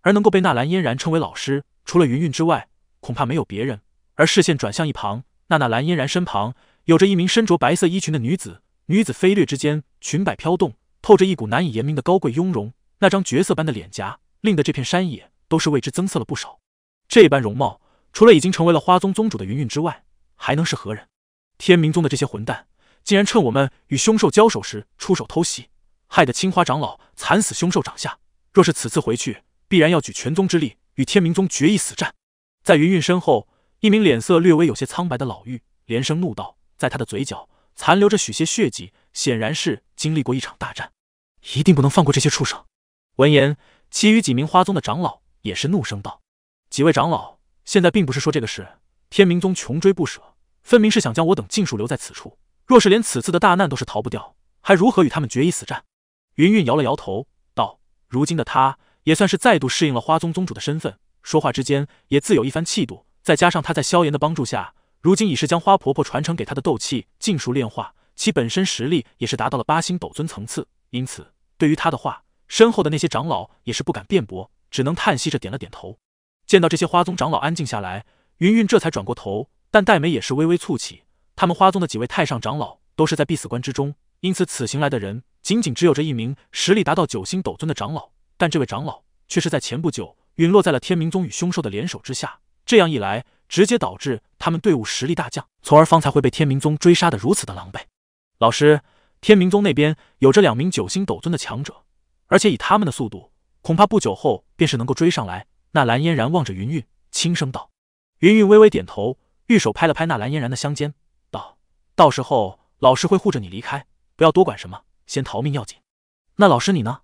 而能够被纳兰嫣然称为老师，除了云云之外，恐怕没有别人。”而视线转向一旁，那纳兰嫣然身旁有着一名身着白色衣裙的女子，女子飞掠之间，裙摆飘动，透着一股难以言明的高贵雍容。那张绝色般的脸颊，令得这片山野都是为之增色了不少。这般容貌，除了已经成为了花宗宗主的云云之外，还能是何人？天明宗的这些混蛋，竟然趁我们与凶兽交手时出手偷袭，害得青花长老惨死凶兽掌下。若是此次回去，必然要举全宗之力与天明宗决一死战。在云云身后，一名脸色略微有些苍白的老妪连声怒道，在他的嘴角残留着许些血迹，显然是经历过一场大战。一定不能放过这些畜生！闻言，其余几名花宗的长老也是怒声道：“几位长老，现在并不是说这个事，天明宗穷追不舍。”分明是想将我等尽数留在此处。若是连此次的大难都是逃不掉，还如何与他们决一死战？云云摇了摇头，道：“如今的他也算是再度适应了花宗宗主的身份，说话之间也自有一番气度。再加上他在萧炎的帮助下，如今已是将花婆婆传承给他的斗气尽数炼化，其本身实力也是达到了八星斗尊层次。因此，对于他的话，身后的那些长老也是不敢辩驳，只能叹息着点了点头。见到这些花宗长老安静下来，云云这才转过头。但黛眉也是微微蹙起，他们花宗的几位太上长老都是在必死关之中，因此此行来的人仅仅只有这一名实力达到九星斗尊的长老。但这位长老却是在前不久陨落在了天明宗与凶兽的联手之下，这样一来，直接导致他们队伍实力大降，从而方才会被天明宗追杀的如此的狼狈。老师，天明宗那边有着两名九星斗尊的强者，而且以他们的速度，恐怕不久后便是能够追上来。那蓝嫣然望着云云，轻声道：“云云微微点头。”玉手拍了拍纳兰嫣然的香肩，道：“到时候老师会护着你离开，不要多管什么，先逃命要紧。那老师你呢？”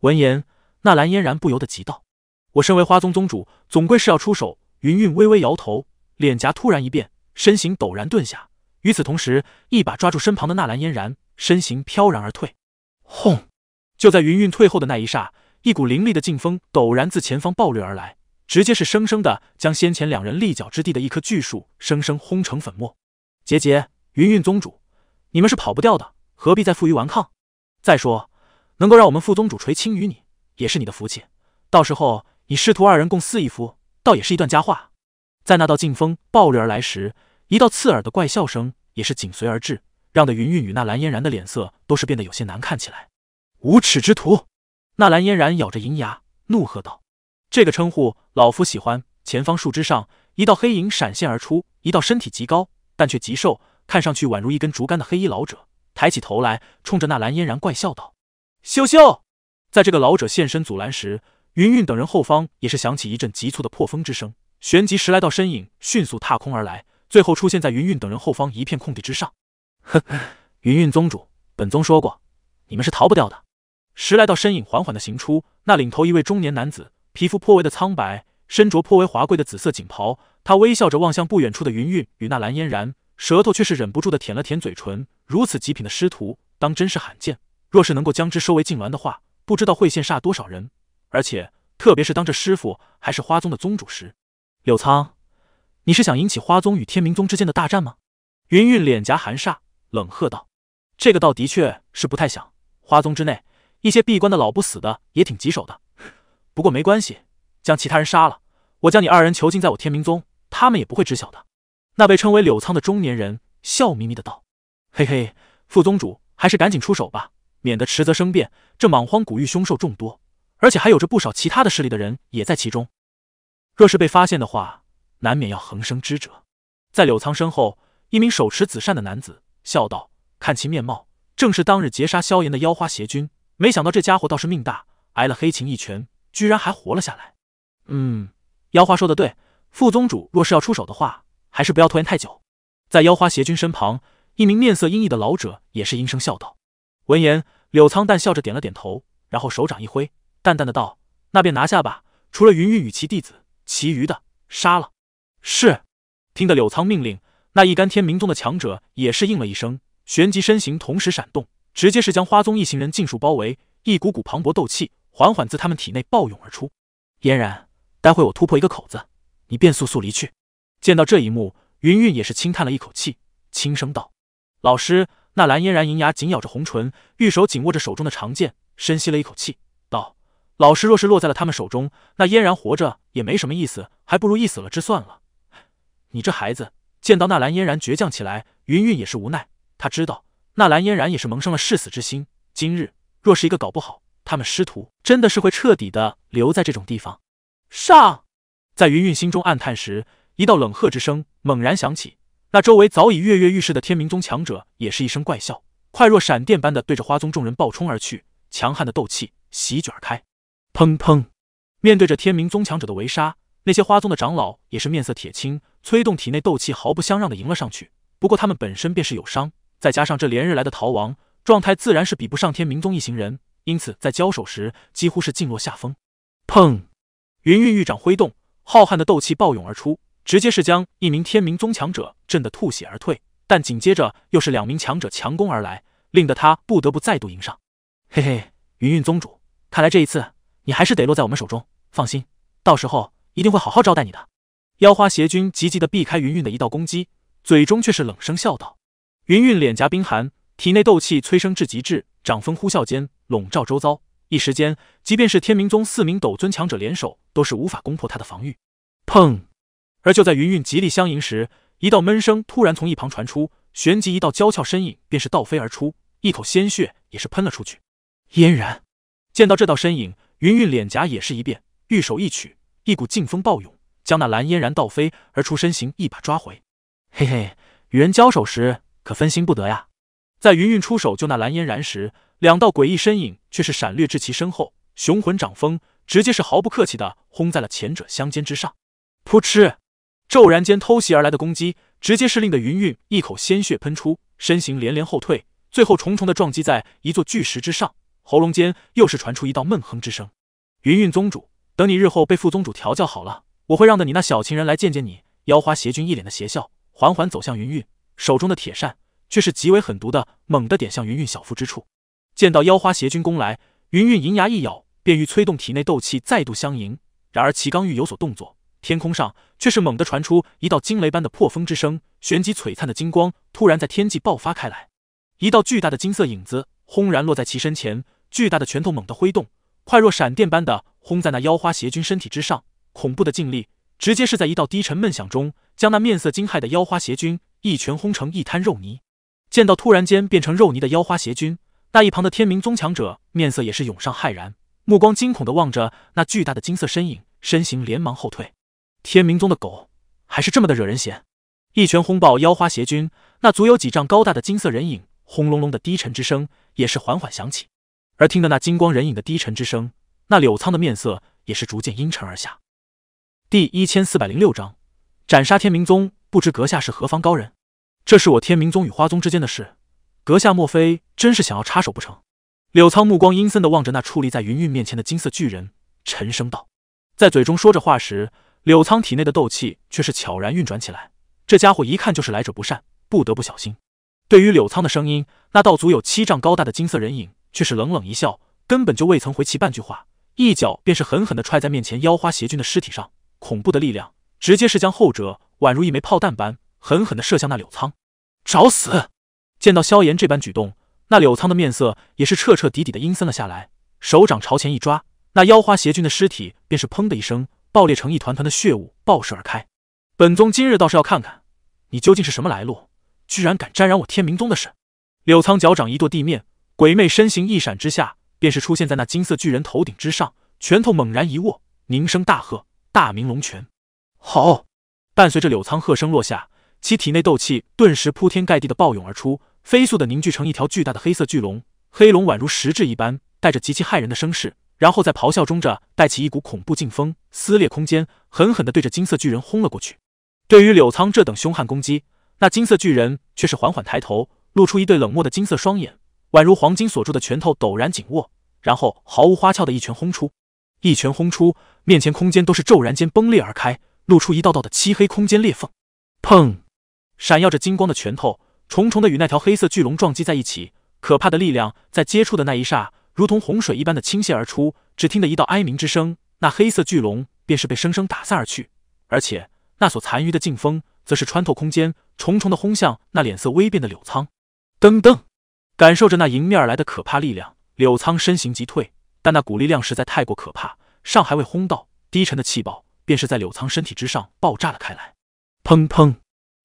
闻言，纳兰嫣然不由得急道：“我身为花宗宗主，总归是要出手。”云云微微摇头，脸颊突然一变，身形陡然顿下，与此同时，一把抓住身旁的纳兰嫣然，身形飘然而退。轰！就在云云退后的那一刹，一股凌厉的劲风陡然自前方暴掠而来。直接是生生的将先前两人立脚之地的一棵巨树生生轰成粉末。杰杰，云云宗主，你们是跑不掉的，何必再负隅顽抗？再说，能够让我们副宗主垂青于你，也是你的福气。到时候你师徒二人共肆一夫，倒也是一段佳话。在那道劲风暴掠而来时，一道刺耳的怪笑声也是紧随而至，让的云云与那蓝嫣然的脸色都是变得有些难看起来。无耻之徒！那蓝嫣然咬着银牙，怒喝道：“这个称呼老夫喜欢。”前方树枝上，一道黑影闪现而出，一道身体极高但却极瘦，看上去宛如一根竹竿的黑衣老者，抬起头来，冲着那蓝嫣然怪笑道：“羞羞！”在这个老者现身阻拦时，云云等人后方也是响起一阵急促的破风之声，旋即十来道身影迅速踏空而来，最后出现在云云等人后方一片空地之上。呵，云云宗主，本宗说过，你们是逃不掉的。十来道身影缓缓的行出，那领头一位中年男子，皮肤颇为的苍白，身着颇为华贵的紫色锦袍。他微笑着望向不远处的云云与那蓝嫣然，舌头却是忍不住的舔了舔嘴唇。如此极品的师徒，当真是罕见。若是能够将之收为禁鸾的话，不知道会羡煞多少人。而且，特别是当这师傅还是花宗的宗主时，柳苍，你是想引起花宗与天明宗之间的大战吗？云云脸颊含煞，冷喝道：“这个倒的确是不太想。花宗之内。”一些闭关的老不死的也挺棘手的，不过没关系，将其他人杀了，我将你二人囚禁在我天明宗，他们也不会知晓的。那被称为柳苍的中年人笑眯眯的道：“嘿嘿，副宗主还是赶紧出手吧，免得迟则生变。这莽荒古域凶兽众多，而且还有着不少其他的势力的人也在其中，若是被发现的话，难免要横生枝折。”在柳苍身后，一名手持紫扇的男子笑道：“看其面貌，正是当日劫杀萧炎的妖花邪君。”没想到这家伙倒是命大，挨了黑琴一拳，居然还活了下来。嗯，妖花说的对，副宗主若是要出手的话，还是不要拖延太久。在妖花邪君身旁，一名面色阴翳的老者也是阴声笑道。闻言，柳苍淡笑着点了点头，然后手掌一挥，淡淡的道：“那便拿下吧，除了云云与其弟子，其余的杀了。”是。听得柳苍命令，那一干天明宗的强者也是应了一声，旋即身形同时闪动。直接是将花宗一行人尽数包围，一股股磅礴斗气缓缓自他们体内暴涌而出。嫣然，待会我突破一个口子，你便速速离去。见到这一幕，云云也是轻叹了一口气，轻声道：“老师。”那蓝嫣然银牙紧咬着红唇，玉手紧握着手中的长剑，深吸了一口气，道：“老师若是落在了他们手中，那嫣然活着也没什么意思，还不如一死了之算了。”你这孩子，见到那蓝嫣然倔强起来，云云也是无奈，他知道。纳兰嫣然也是萌生了誓死之心。今日若是一个搞不好，他们师徒真的是会彻底的留在这种地方。上，在云云心中暗叹时，一道冷喝之声猛然响起。那周围早已跃跃欲试的天明宗强者也是一声怪笑，快若闪电般的对着花宗众人暴冲而去。强悍的斗气席卷而开，砰砰！面对着天明宗强者的围杀，那些花宗的长老也是面色铁青，催动体内斗气，毫不相让的迎了上去。不过他们本身便是有伤。再加上这连日来的逃亡，状态自然是比不上天明宗一行人，因此在交手时几乎是尽落下风。砰！云韵玉掌挥动，浩瀚的斗气暴涌而出，直接是将一名天明宗强者震得吐血而退。但紧接着又是两名强者强攻而来，令得他不得不再度迎上。嘿嘿，云韵宗主，看来这一次你还是得落在我们手中。放心，到时候一定会好好招待你的。妖花邪君急急的避开云韵的一道攻击，嘴中却是冷声笑道。云韵脸颊冰寒，体内斗气催生至极致，掌风呼啸间笼罩周遭。一时间，即便是天明宗四名斗尊强者联手，都是无法攻破他的防御。砰！而就在云韵极力相迎时，一道闷声突然从一旁传出，旋即一道娇俏身影便是倒飞而出，一口鲜血也是喷了出去。嫣然见到这道身影，云韵脸颊也是一变，玉手一取，一股劲风暴涌，将那蓝嫣然倒飞而出身形一把抓回。嘿嘿，与人交手时。可分心不得呀！在云云出手救那蓝嫣然时，两道诡异身影却是闪掠至其身后，雄浑掌风直接是毫不客气的轰在了前者香肩之上。噗嗤！骤然间偷袭而来的攻击，直接是令得云云一口鲜血喷出，身形连连后退，最后重重的撞击在一座巨石之上，喉咙间又是传出一道闷哼之声。云云宗主，等你日后被副宗主调教好了，我会让的你那小情人来见见你。妖花邪君一脸的邪笑，缓缓走向云云。手中的铁扇却是极为狠毒的，猛地点向云韵小腹之处。见到妖花邪君攻来，云韵银牙一咬，便欲催动体内斗气再度相迎。然而其刚欲有所动作，天空上却是猛地传出一道惊雷般的破风之声，旋即璀璨的金光突然在天际爆发开来，一道巨大的金色影子轰然落在其身前，巨大的拳头猛地挥动，快若闪电般的轰在那妖花邪君身体之上，恐怖的劲力直接是在一道低沉闷响中，将那面色惊骇的妖花邪君一拳轰成一滩肉泥。见到突然间变成肉泥的妖花邪君，那一旁的天明宗强者面色也是涌上骇然，目光惊恐的望着那巨大的金色身影，身形连忙后退。天明宗的狗还是这么的惹人嫌！一拳轰爆妖花邪君，那足有几丈高大的金色人影，轰隆隆的低沉之声也是缓缓响起。而听得那金光人影的低沉之声，那柳苍的面色也是逐渐阴沉而下。第一千四百零六章，斩杀天明宗，不知阁下是何方高人？这是我天明宗与花宗之间的事，阁下莫非真是想要插手不成？柳苍目光阴森的望着那矗立在云韵面前的金色巨人，沉声道。在嘴中说着话时，柳苍体内的斗气却是悄然运转起来。这家伙一看就是来者不善，不得不小心。对于柳苍的声音，那道足有七丈高大的金色人影却是冷冷一笑，根本就未曾回其半句话，一脚便是狠狠的踹在面前妖花邪君的尸体上。恐怖的力量，直接是将后者宛如一枚炮弹般狠狠的射向那柳苍。找死！见到萧炎这般举动，那柳苍的面色也是彻彻底底的阴森了下来，手掌朝前一抓，那妖花邪君的尸体便是砰的一声爆裂成一团团的血雾，爆射而开。本宗今日倒是要看看你究竟是什么来路，居然敢沾染我天明宗的事！柳苍脚掌一跺地面，鬼魅身形一闪之下，便是出现在那金色巨人头顶之上，拳头猛然一握，凝声大喝。大明龙拳，好！伴随着柳苍喝声落下，其体内斗气顿时铺天盖地的暴涌而出，飞速的凝聚成一条巨大的黑色巨龙。黑龙宛如实质一般，带着极其骇人的声势，然后在咆哮中着带起一股恐怖劲风，撕裂空间，狠狠的对着金色巨人轰了过去。对于柳苍这等凶悍攻击，那金色巨人却是缓缓抬头，露出一对冷漠的金色双眼，宛如黄金锁住的拳头陡然紧握，然后毫无花俏的一拳轰出。一拳轰出，面前空间都是骤然间崩裂而开，露出一道道的漆黑空间裂缝。砰！闪耀着金光的拳头，重重的与那条黑色巨龙撞击在一起。可怕的力量在接触的那一刹，如同洪水一般的倾泻而出。只听得一道哀鸣之声，那黑色巨龙便是被生生打散而去。而且那所残余的劲风，则是穿透空间，重重的轰向那脸色微变的柳苍。噔噔！感受着那迎面而来的可怕力量，柳苍身形急退。但那股力量实在太过可怕，尚还未轰到，低沉的气爆便是在柳苍身体之上爆炸了开来。砰砰，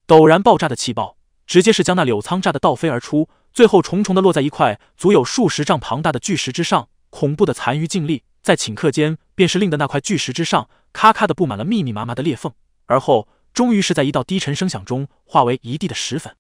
陡然爆炸的气爆，直接是将那柳苍炸得倒飞而出，最后重重的落在一块足有数十丈庞大的巨石之上。恐怖的残余劲力在顷刻间，便是令得那块巨石之上咔咔的布满了密密麻麻的裂缝，而后终于是在一道低沉声响中化为一地的石粉。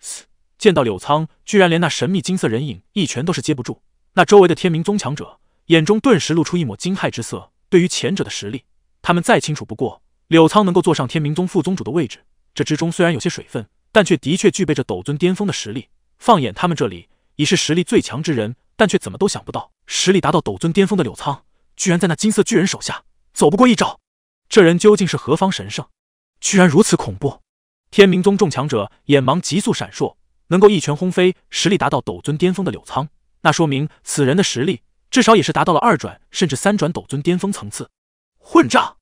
嘶见到柳苍居然连那神秘金色人影一拳都是接不住，那周围的天明宗强者。眼中顿时露出一抹惊骇之色。对于前者的实力，他们再清楚不过。柳苍能够坐上天明宗副宗主的位置，这之中虽然有些水分，但却的确具备着斗尊巅峰的实力。放眼他们这里，已是实力最强之人，但却怎么都想不到，实力达到斗尊巅峰的柳苍，居然在那金色巨人手下走不过一招。这人究竟是何方神圣？居然如此恐怖！天明宗众强者眼芒急速闪烁，能够一拳轰飞实力达到斗尊巅峰的柳苍，那说明此人的实力。至少也是达到了二转甚至三转斗尊巅峰层次。混账！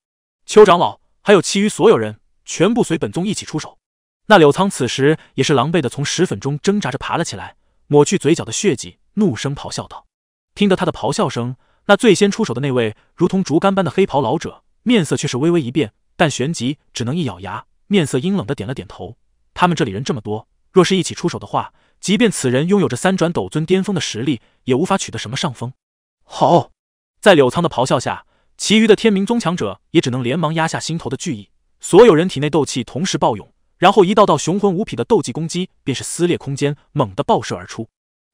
邱长老还有其余所有人，全部随本宗一起出手。那柳苍此时也是狼狈的从石粉中挣扎着爬了起来，抹去嘴角的血迹，怒声咆哮道：“听得他的咆哮声，那最先出手的那位如同竹竿般的黑袍老者，面色却是微微一变，但旋即只能一咬牙，面色阴冷的点了点头。他们这里人这么多，若是一起出手的话，即便此人拥有着三转斗尊巅峰的实力，也无法取得什么上风。”好，在柳苍的咆哮下，其余的天明宗强者也只能连忙压下心头的惧意。所有人体内斗气同时暴涌，然后一道道雄浑无匹的斗技攻击便是撕裂空间，猛地爆射而出。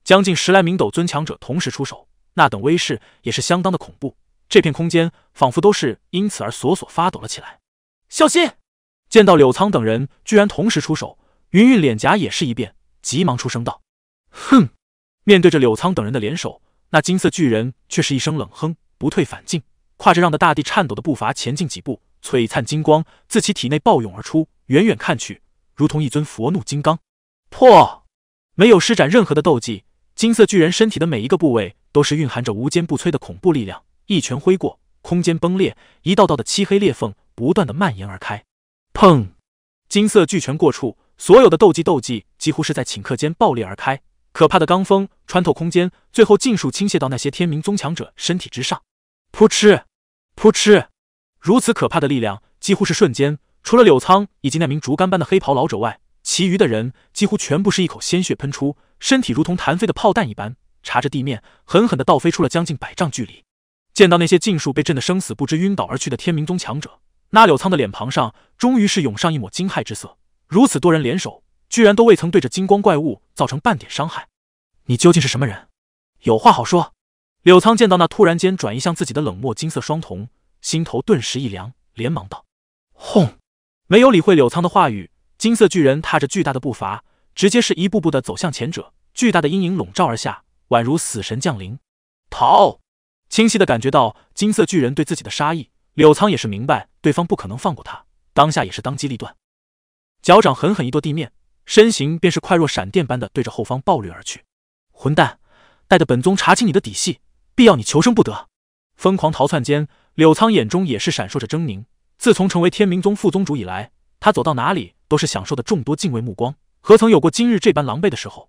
将近十来名斗尊强者同时出手，那等威势也是相当的恐怖。这片空间仿佛都是因此而索索发抖了起来。小心！见到柳苍等人居然同时出手，云云脸颊也是一变，急忙出声道：“哼！”面对着柳苍等人的联手。那金色巨人却是一声冷哼，不退反进，跨着让得大地颤抖的步伐前进几步，璀璨金光自其体内暴涌而出，远远看去，如同一尊佛怒金刚。破！没有施展任何的斗技，金色巨人身体的每一个部位都是蕴含着无坚不摧的恐怖力量。一拳挥过，空间崩裂，一道道的漆黑裂缝不断的蔓延而开。砰！金色巨拳过处，所有的斗技斗技几乎是在顷刻间爆裂而开。可怕的罡风穿透空间，最后尽数倾泻到那些天明宗强者身体之上。噗嗤，噗嗤，如此可怕的力量，几乎是瞬间，除了柳仓以及那名竹竿般的黑袍老者外，其余的人几乎全部是一口鲜血喷出，身体如同弹飞的炮弹一般，插着地面，狠狠地倒飞出了将近百丈距离。见到那些尽数被震得生死不知、晕倒而去的天明宗强者，那柳仓的脸庞上终于是涌上一抹惊骇之色。如此多人联手，居然都未曾对着金光怪物造成半点伤害，你究竟是什么人？有话好说。柳仓见到那突然间转移向自己的冷漠金色双瞳，心头顿时一凉，连忙道：“轰！”没有理会柳仓的话语，金色巨人踏着巨大的步伐，直接是一步步的走向前者。巨大的阴影笼罩而下，宛如死神降临。逃！清晰的感觉到金色巨人对自己的杀意，柳仓也是明白对方不可能放过他，当下也是当机立断，脚掌狠狠一跺地面，身形便是快若闪电般的对着后方暴掠而去。混蛋！待得本宗查清你的底细！必要你求生不得！疯狂逃窜间，柳苍眼中也是闪烁着狰狞。自从成为天明宗副宗主以来，他走到哪里都是享受的众多敬畏目光，何曾有过今日这般狼狈的时候？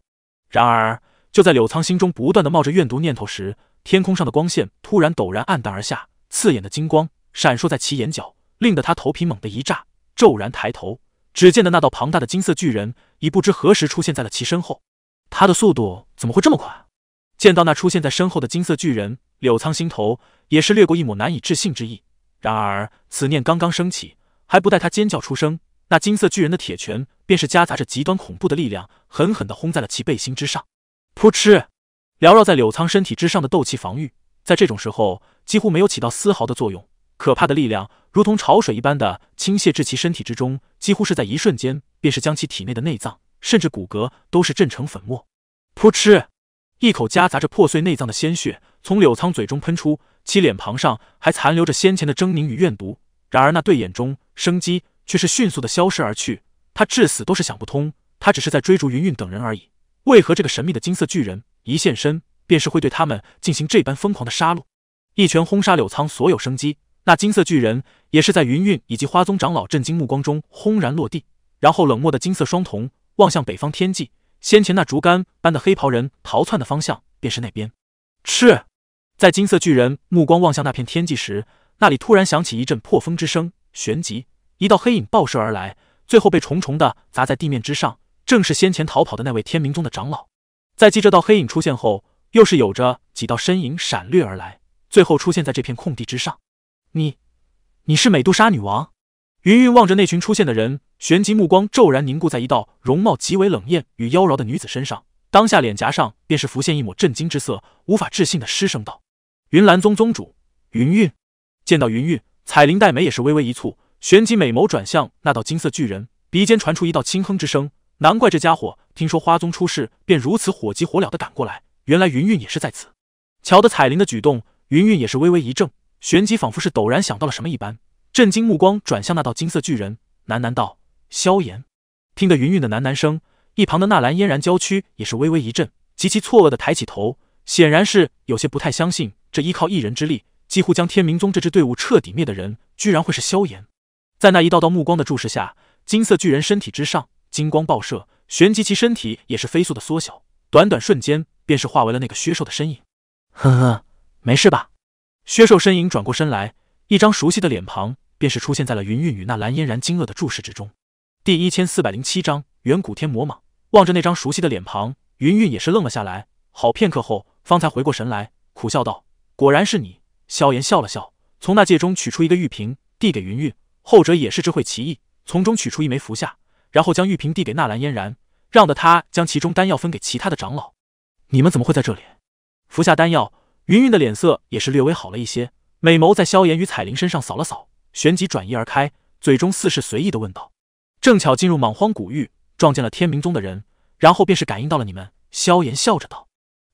然而，就在柳苍心中不断的冒着怨毒念头时，天空上的光线突然陡然暗淡而下，刺眼的金光闪烁在其眼角，令得他头皮猛地一炸，骤然抬头，只见的那道庞大的金色巨人已不知何时出现在了其身后。他的速度怎么会这么快？见到那出现在身后的金色巨人，柳仓心头也是掠过一抹难以置信之意。然而此念刚刚升起，还不待他尖叫出声，那金色巨人的铁拳便是夹杂着极端恐怖的力量，狠狠地轰在了其背心之上。噗嗤！缭绕在柳仓身体之上的斗气防御，在这种时候几乎没有起到丝毫的作用。可怕的力量如同潮水一般的倾泻至其身体之中，几乎是在一瞬间，便是将其体内的内脏甚至骨骼都是震成粉末。噗嗤！一口夹杂着破碎内脏的鲜血从柳仓嘴中喷出，其脸庞上还残留着先前的狰狞与怨毒。然而那对眼中生机却是迅速的消失而去。他至死都是想不通，他只是在追逐云云等人而已，为何这个神秘的金色巨人一现身便是会对他们进行这般疯狂的杀戮？一拳轰杀柳仓所有生机，那金色巨人也是在云云以及花宗长老震惊目光中轰然落地，然后冷漠的金色双瞳望向北方天际。先前那竹竿般的黑袍人逃窜的方向，便是那边。是，在金色巨人目光望向那片天际时，那里突然响起一阵破风之声，旋即一道黑影爆射而来，最后被重重的砸在地面之上。正是先前逃跑的那位天明宗的长老。在继这道黑影出现后，又是有着几道身影闪掠而来，最后出现在这片空地之上。你，你是美杜莎女王？云云望着那群出现的人，旋即目光骤然凝固在一道容貌极为冷艳与妖娆的女子身上，当下脸颊上便是浮现一抹震惊之色，无法置信的失声道：“云岚宗宗主云韵。”见到云韵，彩铃黛眉也是微微一蹙，旋即美眸转向那道金色巨人，鼻尖传出一道轻哼之声。难怪这家伙听说花宗出事，便如此火急火燎的赶过来，原来云韵也是在此。瞧得彩铃的举动，云韵也是微微一怔，旋即仿佛是陡然想到了什么一般。震惊目光转向那道金色巨人，喃喃道：“萧炎。”听得云云的喃喃声，一旁的纳兰嫣然娇躯也是微微一震，极其错愕的抬起头，显然是有些不太相信，这依靠一人之力几乎将天明宗这支队伍彻底灭的人，居然会是萧炎。在那一道道目光的注视下，金色巨人身体之上金光爆射，旋即其身体也是飞速的缩小，短短瞬间便是化为了那个削瘦的身影。呵呵，没事吧？薛寿身影转过身来。一张熟悉的脸庞，便是出现在了云韵与那蓝嫣然惊愕的注视之中。第一千四百零七章远古天魔蟒。望着那张熟悉的脸庞，云韵也是愣了下来，好片刻后，方才回过神来，苦笑道：“果然是你。”萧炎笑了笑，从那戒中取出一个玉瓶，递给云韵。后者也是知会其意，从中取出一枚服下，然后将玉瓶递给纳兰嫣然，让得他将其中丹药分给其他的长老。你们怎么会在这里？服下丹药，云云的脸色也是略微好了一些。美眸在萧炎与彩铃身上扫了扫，旋即转移而开，嘴中似是随意的问道：“正巧进入莽荒古域，撞见了天明宗的人，然后便是感应到了你们。”萧炎笑着道：“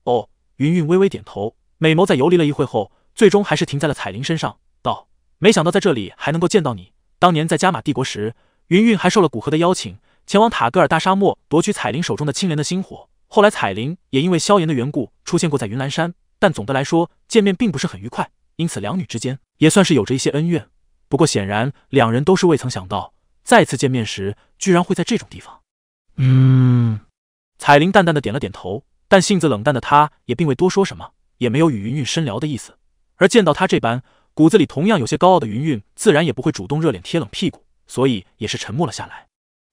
哦。”云云微微点头，美眸在游离了一会后，最终还是停在了彩铃身上，道：“没想到在这里还能够见到你。当年在加玛帝国时，云云还受了古河的邀请，前往塔戈尔大沙漠夺取彩铃手中的青莲的星火。后来彩铃也因为萧炎的缘故出现过在云岚山，但总的来说见面并不是很愉快。”因此，两女之间也算是有着一些恩怨。不过，显然两人都是未曾想到，再次见面时居然会在这种地方。嗯，彩铃淡淡的点了点头，但性子冷淡的她也并未多说什么，也没有与云云深聊的意思。而见到她这般骨子里同样有些高傲的云云，自然也不会主动热脸贴冷屁股，所以也是沉默了下来。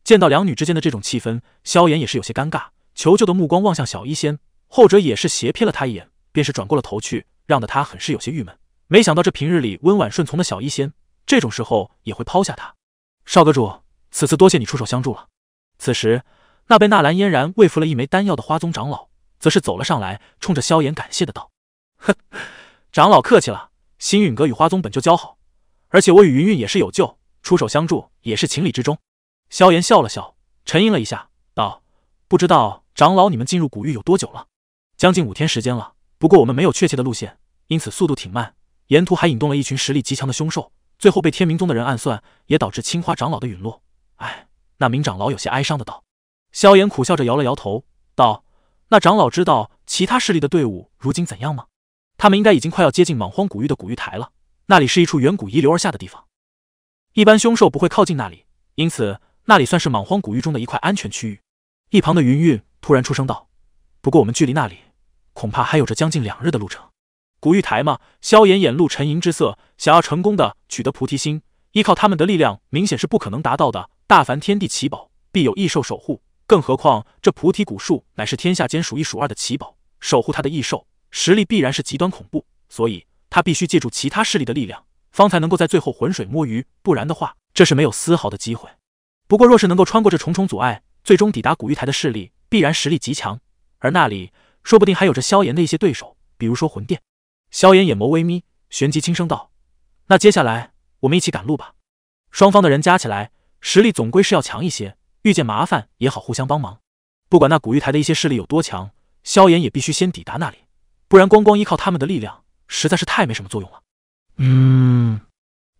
见到两女之间的这种气氛，萧炎也是有些尴尬，求救的目光望向小医仙，后者也是斜瞥了他一眼，便是转过了头去，让得他很是有些郁闷。没想到这平日里温婉顺从的小医仙，这种时候也会抛下他。少阁主，此次多谢你出手相助了。此时，那被纳兰嫣然喂服了一枚丹药的花宗长老，则是走了上来，冲着萧炎感谢的道：“哼，长老客气了。星陨阁与花宗本就交好，而且我与云韵也是有救，出手相助也是情理之中。”萧炎笑了笑，沉吟了一下，道：“不知道长老你们进入古域有多久了？将近五天时间了。不过我们没有确切的路线，因此速度挺慢。沿途还引动了一群实力极强的凶兽，最后被天明宗的人暗算，也导致青花长老的陨落。唉。”那名长老有些哀伤的道。萧炎苦笑着摇了摇头，道：“那长老知道其他势力的队伍如今怎样吗？他们应该已经快要接近莽荒古域的古玉台了。那里是一处远古遗留而下的地方，一般凶兽不会靠近那里，因此那里算是莽荒古域中的一块安全区域。”一旁的云韵突然出声道：“不过我们距离那里恐怕还有着将近两日的路程。古玉台嘛。”萧炎眼露沉吟之色，想要成功的取得菩提心，依靠他们的力量，明显是不可能达到的。大凡天地奇宝，必有异兽守护，更何况这菩提古树乃是天下间数一数二的奇宝，守护它的异兽实力必然是极端恐怖，所以他必须借助其他势力的力量，方才能够在最后浑水摸鱼，不然的话，这是没有丝毫的机会。不过，若是能够穿过这重重阻碍，最终抵达古玉台的势力，必然实力极强，而那里说不定还有着萧炎的一些对手，比如说魂殿。萧炎眼眸微眯，旋即轻声道：“那接下来我们一起赶路吧。”双方的人加起来。实力总归是要强一些，遇见麻烦也好互相帮忙。不管那古玉台的一些势力有多强，萧炎也必须先抵达那里，不然光光依靠他们的力量实在是太没什么作用了。嗯，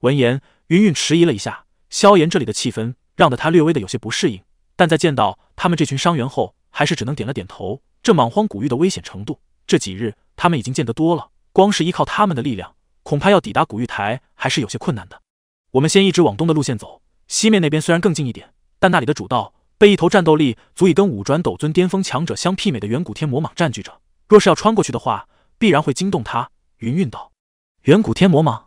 闻言，云云迟疑了一下，萧炎这里的气氛让得他略微的有些不适应，但在见到他们这群伤员后，还是只能点了点头。这莽荒古域的危险程度，这几日他们已经见得多了，光是依靠他们的力量，恐怕要抵达古玉台还是有些困难的。我们先一直往东的路线走。西面那边虽然更近一点，但那里的主道被一头战斗力足以跟五转斗尊巅峰强者相媲美的远古天魔蟒占据着。若是要穿过去的话，必然会惊动他。云韵道：“远古天魔蟒。”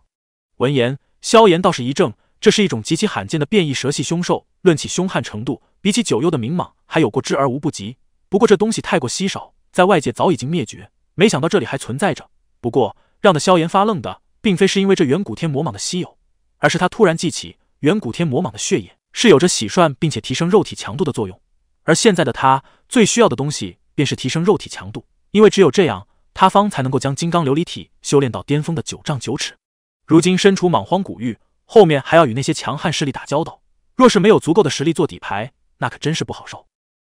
闻言，萧炎倒是一怔，这是一种极其罕见的变异蛇系凶兽，论起凶悍程度，比起九幽的冥蟒还有过之而无不及。不过这东西太过稀少，在外界早已经灭绝，没想到这里还存在着。不过让得萧炎发愣的，并非是因为这远古天魔蟒的稀有，而是他突然记起。远古天魔蟒的血液是有着洗涮并且提升肉体强度的作用，而现在的他最需要的东西便是提升肉体强度，因为只有这样，他方才能够将金刚琉璃体修炼到巅峰的九丈九尺。如今身处莽荒古域，后面还要与那些强悍势力打交道，若是没有足够的实力做底牌，那可真是不好受。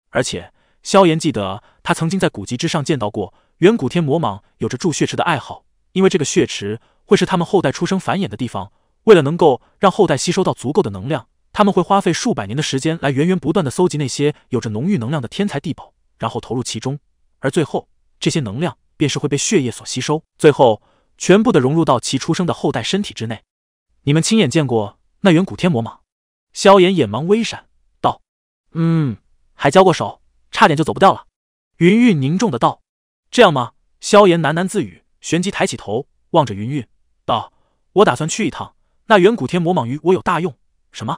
而且萧炎记得他曾经在古籍之上见到过远古天魔蟒有着筑血池的爱好，因为这个血池会是他们后代出生繁衍的地方。为了能够让后代吸收到足够的能量，他们会花费数百年的时间来源源不断的搜集那些有着浓郁能量的天才地宝，然后投入其中，而最后这些能量便是会被血液所吸收，最后全部的融入到其出生的后代身体之内。你们亲眼见过那远古天魔蟒？萧炎眼芒微闪，道：“嗯，还交过手，差点就走不掉了。”云韵凝重的道：“这样吗？”萧炎喃喃自语，旋即抬起头望着云韵，道：“我打算去一趟。”那远古天魔蟒与我有大用？什么？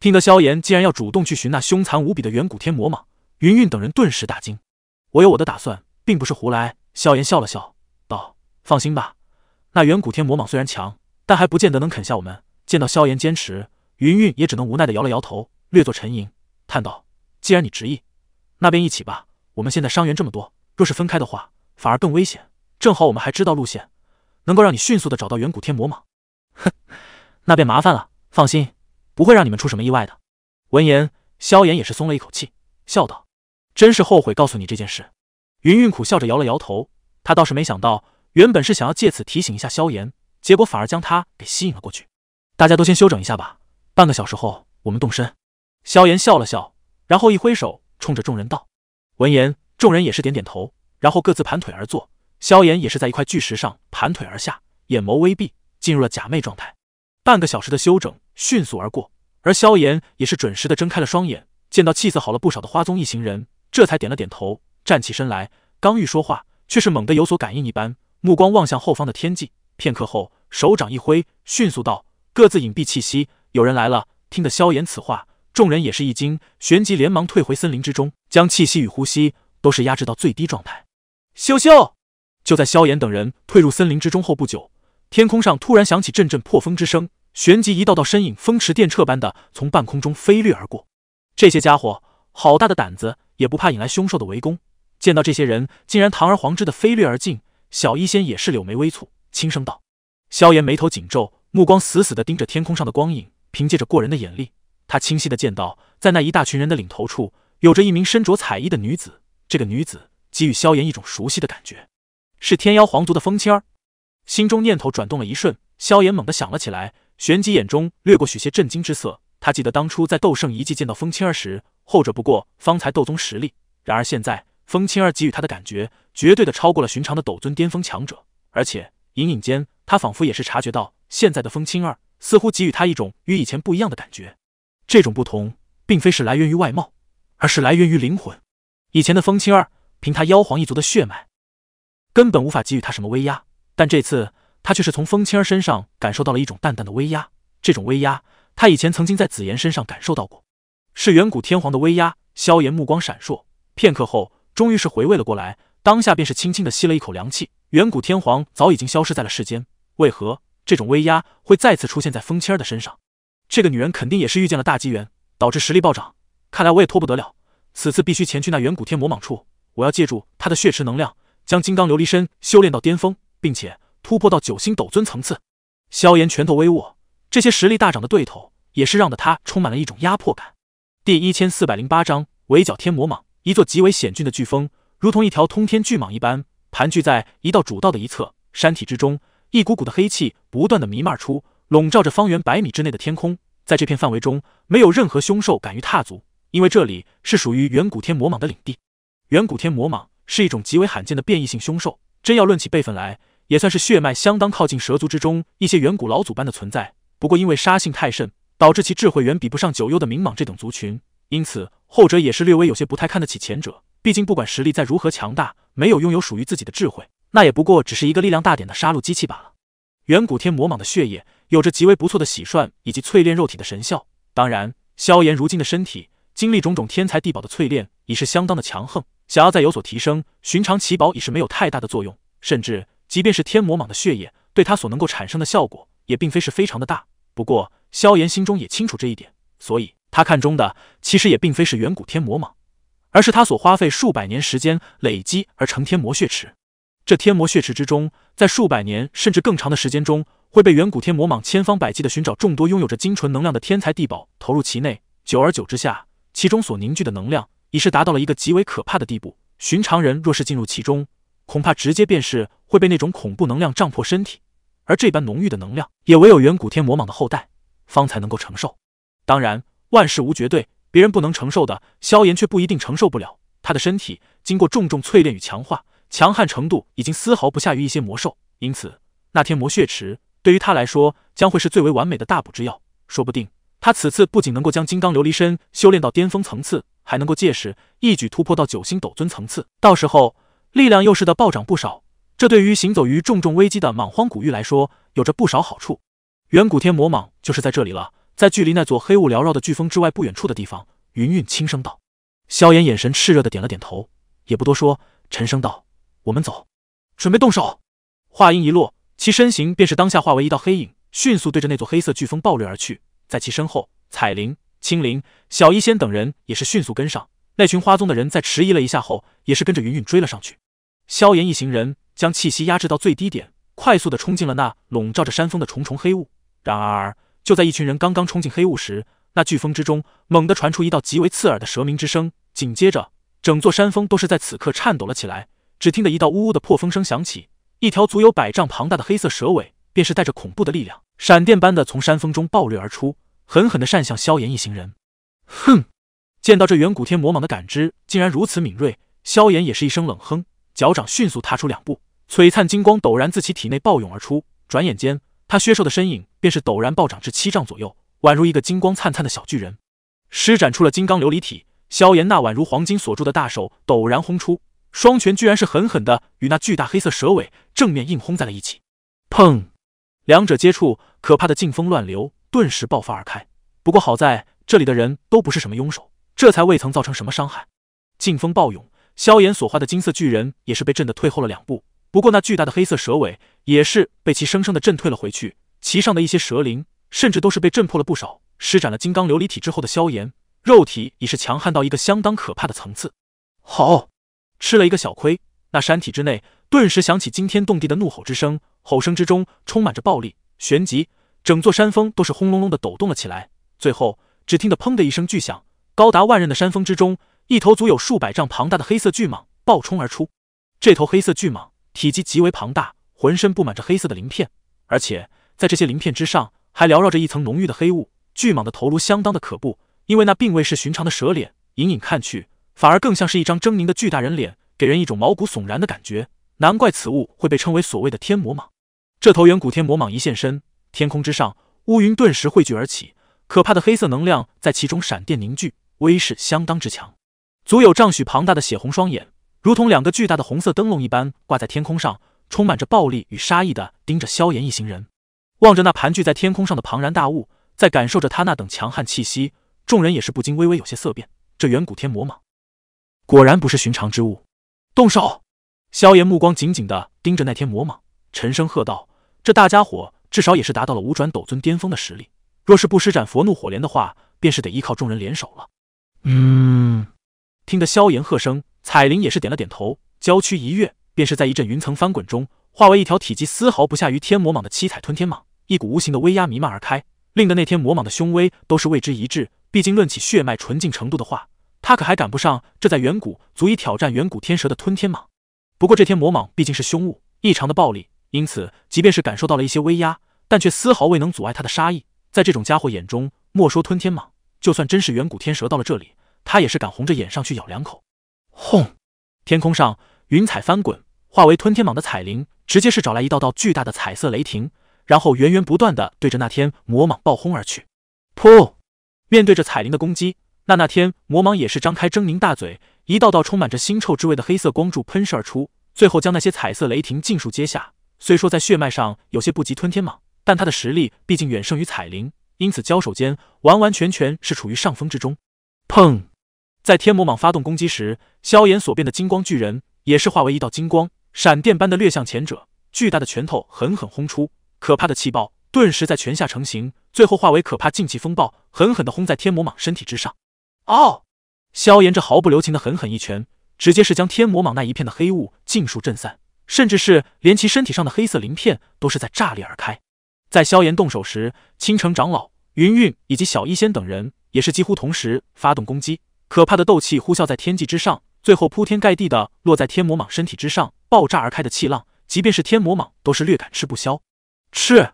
听得萧炎竟然要主动去寻那凶残无比的远古天魔蟒，云韵等人顿时大惊。我有我的打算，并不是胡来。萧炎笑了笑，道：“放心吧，那远古天魔蟒虽然强，但还不见得能啃下我们。”见到萧炎坚持，云韵也只能无奈的摇了摇头，略作沉吟，叹道：“既然你执意，那便一起吧。我们现在伤员这么多，若是分开的话，反而更危险。正好我们还知道路线，能够让你迅速的找到远古天魔蟒。”哼。那便麻烦了，放心，不会让你们出什么意外的。闻言，萧炎也是松了一口气，笑道：“真是后悔告诉你这件事。”云韵苦笑着摇了摇头，他倒是没想到，原本是想要借此提醒一下萧炎，结果反而将他给吸引了过去。大家都先休整一下吧，半个小时后我们动身。萧炎笑了笑，然后一挥手，冲着众人道：“闻言，众人也是点点头，然后各自盘腿而坐。萧炎也是在一块巨石上盘腿而下，眼眸微闭，进入了假寐状态。”半个小时的休整迅速而过，而萧炎也是准时的睁开了双眼，见到气色好了不少的花宗一行人，这才点了点头，站起身来，刚欲说话，却是猛地有所感应一般，目光望向后方的天际，片刻后手掌一挥，迅速道：“各自隐蔽气息，有人来了。”听得萧炎此话，众人也是一惊，旋即连忙退回森林之中，将气息与呼吸都是压制到最低状态。咻咻！就在萧炎等人退入森林之中后不久，天空上突然响起阵阵破风之声，旋即一道道身影风驰电掣般的从半空中飞掠而过。这些家伙好大的胆子，也不怕引来凶兽的围攻。见到这些人竟然堂而皇之的飞掠而进，小医仙也是柳眉微蹙，轻声道：“萧炎眉头紧皱，目光死死的盯着天空上的光影。凭借着过人的眼力，他清晰的见到，在那一大群人的领头处，有着一名身着彩衣的女子。这个女子给予萧炎一种熟悉的感觉，是天妖皇族的风清儿。心中念头转动了一瞬，萧炎猛地想了起来，旋即眼中掠过许些震惊之色。他记得当初在斗圣遗迹见到风清儿时，后者不过方才斗宗实力，然而现在。风清儿给予他的感觉，绝对的超过了寻常的斗尊巅峰强者，而且隐隐间，他仿佛也是察觉到，现在的风清儿似乎给予他一种与以前不一样的感觉。这种不同，并非是来源于外貌，而是来源于灵魂。以前的风清儿，凭他妖皇一族的血脉，根本无法给予他什么威压，但这次他却是从风清儿身上感受到了一种淡淡的威压。这种威压，他以前曾经在紫妍身上感受到过，是远古天皇的威压。萧炎目光闪烁，片刻后。终于是回味了过来，当下便是轻轻的吸了一口凉气。远古天皇早已经消失在了世间，为何这种威压会再次出现在风清儿的身上？这个女人肯定也是遇见了大机缘，导致实力暴涨。看来我也拖不得了，此次必须前去那远古天魔蟒处，我要借助他的血池能量，将金刚琉璃身修炼到巅峰，并且突破到九星斗尊层次。萧炎拳头微握，这些实力大涨的对头，也是让得他充满了一种压迫感。第一千四百零八章围剿天魔蟒。一座极为险峻的巨峰，如同一条通天巨蟒一般，盘踞在一道主道的一侧山体之中。一股股的黑气不断的弥漫出，笼罩着方圆百米之内的天空。在这片范围中，没有任何凶兽敢于踏足，因为这里是属于远古天魔蟒的领地。远古天魔蟒是一种极为罕见的变异性凶兽，真要论起辈分来，也算是血脉相当靠近蛇族之中一些远古老祖般的存在。不过因为杀性太甚，导致其智慧远比不上九幽的冥蟒这等族群。因此，后者也是略微有些不太看得起前者。毕竟，不管实力再如何强大，没有拥有属于自己的智慧，那也不过只是一个力量大点的杀戮机器罢了。远古天魔蟒的血液有着极为不错的洗涮以及淬炼肉体的神效。当然，萧炎如今的身体经历种种天才地宝的淬炼，已是相当的强横。想要再有所提升，寻常奇宝已是没有太大的作用。甚至，即便是天魔蟒的血液，对他所能够产生的效果，也并非是非常的大。不过，萧炎心中也清楚这一点，所以。他看中的其实也并非是远古天魔蟒，而是他所花费数百年时间累积而成天魔血池。这天魔血池之中，在数百年甚至更长的时间中，会被远古天魔蟒千方百计的寻找众多拥有着精纯能量的天才地宝投入其内。久而久之下，其中所凝聚的能量已是达到了一个极为可怕的地步。寻常人若是进入其中，恐怕直接便是会被那种恐怖能量胀破身体。而这般浓郁的能量，也唯有远古天魔蟒的后代方才能够承受。当然。万事无绝对，别人不能承受的，萧炎却不一定承受不了。他的身体经过重重淬炼与强化，强悍程度已经丝毫不下于一些魔兽，因此那天魔血池对于他来说将会是最为完美的大补之药。说不定他此次不仅能够将金刚琉璃身修炼到巅峰层次，还能够届时一举突破到九星斗尊层次，到时候力量又是的暴涨不少。这对于行走于重重危机的莽荒古域来说，有着不少好处。远古天魔蟒就是在这里了。在距离那座黑雾缭绕的飓风之外不远处的地方，云云轻声道：“萧炎，眼神炽热的点了点头，也不多说，沉声道：‘我们走，准备动手。’话音一落，其身形便是当下化为一道黑影，迅速对着那座黑色飓风暴掠而去。在其身后，彩铃、青灵、小医仙等人也是迅速跟上。那群花宗的人在迟疑了一下后，也是跟着云云追了上去。萧炎一行人将气息压制到最低点，快速的冲进了那笼罩着山峰的重重黑雾。然而，就在一群人刚刚冲进黑雾时，那飓风之中猛地传出一道极为刺耳的蛇鸣之声，紧接着，整座山峰都是在此刻颤抖了起来。只听得一道呜呜的破风声响起，一条足有百丈庞大的黑色蛇尾，便是带着恐怖的力量，闪电般的从山峰中暴掠而出，狠狠的扇向萧炎一行人。哼！见到这远古天魔蟒的感知竟然如此敏锐，萧炎也是一声冷哼，脚掌迅速踏出两步，璀璨金光陡然自其体内暴涌而出，转眼间。他削瘦的身影便是陡然暴涨至七丈左右，宛如一个金光灿灿的小巨人，施展出了金刚琉璃体。萧炎那宛如黄金锁住的大手陡然轰出，双拳居然是狠狠的与那巨大黑色蛇尾正面硬轰在了一起。砰！两者接触，可怕的劲风乱流顿时爆发而开。不过好在这里的人都不是什么庸手，这才未曾造成什么伤害。劲风暴涌，萧炎所化的金色巨人也是被震得退后了两步。不过那巨大的黑色蛇尾也是被其生生的震退了回去，其上的一些蛇鳞甚至都是被震破了不少。施展了金刚琉璃体之后的萧炎，肉体已是强悍到一个相当可怕的层次。好，吃了一个小亏，那山体之内顿时响起惊天动地的怒吼之声，吼声之中充满着暴力，旋即整座山峰都是轰隆隆的抖动了起来。最后，只听得砰的一声巨响，高达万仞的山峰之中，一头足有数百丈庞大的黑色巨蟒暴冲而出。这头黑色巨蟒体积极为庞大，浑身布满着黑色的鳞片，而且在这些鳞片之上还缭绕着一层浓郁的黑雾。巨蟒的头颅相当的可怖，因为那并未是寻常的蛇脸，隐隐看去，反而更像是一张狰狞的巨大人脸，给人一种毛骨悚然的感觉。难怪此物会被称为所谓的天魔蟒。这头远古天魔蟒一现身，天空之上乌云顿时汇聚而起，可怕的黑色能量在其中闪电凝聚，威势相当之强。足有丈许庞大的血红双眼，如同两个巨大的红色灯笼一般挂在天空上，充满着暴力与杀意的盯着萧炎一行人。望着那盘踞在天空上的庞然大物。在感受着他那等强悍气息，众人也是不禁微微有些色变。这远古天魔蟒果然不是寻常之物。动手！萧炎目光紧紧的盯着那天魔蟒，沉声喝道：“这大家伙至少也是达到了五转斗尊巅峰的实力，若是不施展佛怒火莲的话，便是得依靠众人联手了。”嗯，听得萧炎喝声，彩铃也是点了点头，娇躯一跃，便是在一阵云层翻滚中，化为一条体积丝毫不下于天魔蟒的七彩吞天蟒，一股无形的威压弥漫而开。令得那天魔蟒的凶威都是为之一滞。毕竟论起血脉纯净程度的话，他可还赶不上这在远古足以挑战远古天蛇的吞天蟒。不过这天魔蟒毕竟是凶物，异常的暴力，因此即便是感受到了一些威压，但却丝毫未能阻碍他的杀意。在这种家伙眼中，莫说吞天蟒，就算真是远古天蛇到了这里，他也是敢红着眼上去咬两口。轰！天空上云彩翻滚，化为吞天蟒的彩铃，直接是找来一道道巨大的彩色雷霆。然后源源不断的对着那天魔蟒暴轰而去。噗！面对着彩铃的攻击，那那天魔蟒也是张开狰狞大嘴，一道道充满着腥臭之味的黑色光柱喷射而出，最后将那些彩色雷霆尽数接下。虽说在血脉上有些不及吞天蟒，但他的实力毕竟远胜于彩铃，因此交手间完完全全是处于上风之中。砰！在天魔蟒发动攻击时，萧炎所变的金光巨人也是化为一道金光，闪电般的掠向前者，巨大的拳头狠狠轰出。可怕的气爆顿时在拳下成型，最后化为可怕劲气风暴，狠狠的轰在天魔蟒身体之上。哦，萧炎这毫不留情的狠狠一拳，直接是将天魔蟒那一片的黑雾尽数震散，甚至是连其身体上的黑色鳞片都是在炸裂而开。在萧炎动手时，青城长老、云韵以及小医仙等人也是几乎同时发动攻击，可怕的斗气呼啸在天际之上，最后铺天盖地的落在天魔蟒身体之上，爆炸而开的气浪，即便是天魔蟒都是略感吃不消。吃，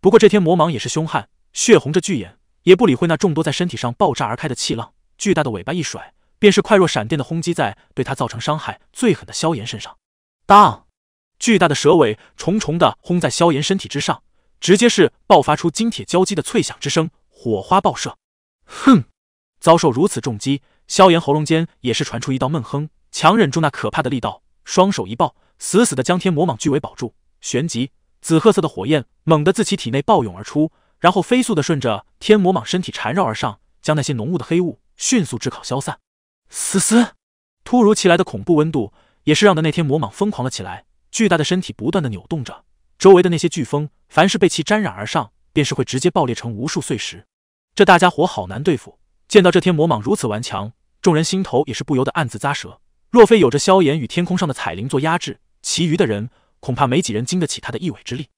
不过这天魔蟒也是凶悍，血红着巨眼，也不理会那众多在身体上爆炸而开的气浪，巨大的尾巴一甩，便是快若闪电的轰击在对他造成伤害最狠的萧炎身上。当，巨大的蛇尾重重的轰在萧炎身体之上，直接是爆发出金铁交击的脆响之声，火花爆射。哼，遭受如此重击，萧炎喉咙间也是传出一道闷哼，强忍住那可怕的力道，双手一抱，死死的将天魔蟒巨尾保住，旋即。紫褐色的火焰猛地自其体内暴涌而出，然后飞速的顺着天魔蟒身体缠绕而上，将那些浓雾的黑雾迅速炙烤消散。嘶嘶！突如其来的恐怖温度也是让的那天魔蟒疯狂了起来，巨大的身体不断的扭动着，周围的那些飓风，凡是被其沾染而上，便是会直接爆裂成无数碎石。这大家伙好难对付。见到这天魔蟒如此顽强，众人心头也是不由得暗自咂舌。若非有着萧炎与天空上的彩铃做压制，其余的人。恐怕没几人经得起他的一尾之力。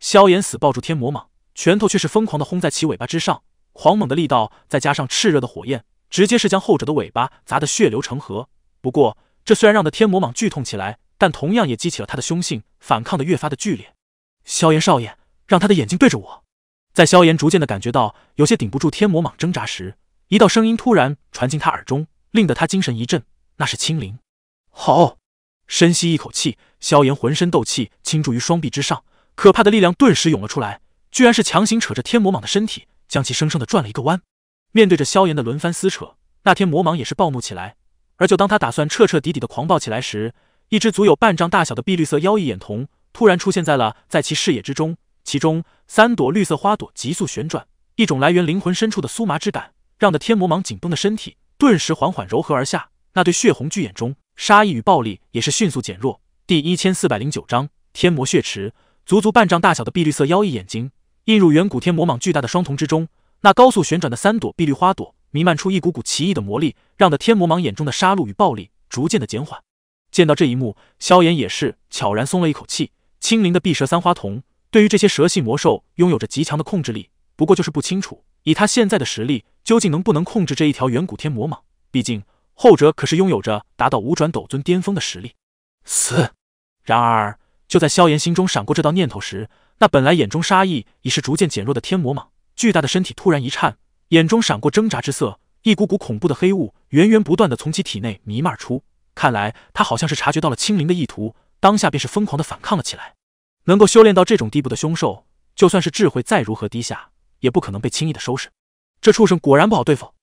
萧炎死抱住天魔蟒，拳头却是疯狂的轰在其尾巴之上，狂猛的力道再加上炽热的火焰，直接是将后者的尾巴砸得血流成河。不过，这虽然让的天魔蟒剧痛起来，但同样也激起了他的凶性，反抗的越发的剧烈。萧炎少爷，让他的眼睛对着我。在萧炎逐渐的感觉到有些顶不住天魔蟒挣扎时，一道声音突然传进他耳中，令得他精神一振。那是青灵。好。深吸一口气，萧炎浑身斗气倾注于双臂之上，可怕的力量顿时涌了出来，居然是强行扯着天魔蟒的身体，将其生生的转了一个弯。面对着萧炎的轮番撕扯，那天魔蟒也是暴怒起来。而就当他打算彻彻底底的狂暴起来时，一只足有半丈大小的碧绿色妖异眼瞳突然出现在了在其视野之中，其中三朵绿色花朵急速旋转，一种来源灵魂深处的酥麻之感，让的天魔蟒紧绷的身体顿时缓缓柔和而下。那对血红巨眼中杀意与暴力也是迅速减弱。第一千四百零九章天魔血池，足足半丈大小的碧绿色妖异眼睛映入远古天魔蟒巨大的双瞳之中，那高速旋转的三朵碧绿花朵弥漫出一股股奇异的魔力，让的天魔蟒眼中的杀戮与暴力逐渐的减缓。见到这一幕，萧炎也是悄然松了一口气。青灵的碧蛇三花瞳。对于这些蛇系魔兽，拥有着极强的控制力。不过就是不清楚，以他现在的实力，究竟能不能控制这一条远古天魔蟒？毕竟后者可是拥有着达到五转斗尊巅峰的实力。死！然而就在萧炎心中闪过这道念头时，那本来眼中杀意已是逐渐减弱的天魔蟒，巨大的身体突然一颤，眼中闪过挣扎之色，一股股恐怖的黑雾源源不断的从其体内弥漫出。看来他好像是察觉到了青灵的意图，当下便是疯狂的反抗了起来。能够修炼到这种地步的凶兽，就算是智慧再如何低下，也不可能被轻易的收拾。这畜生果然不好对付。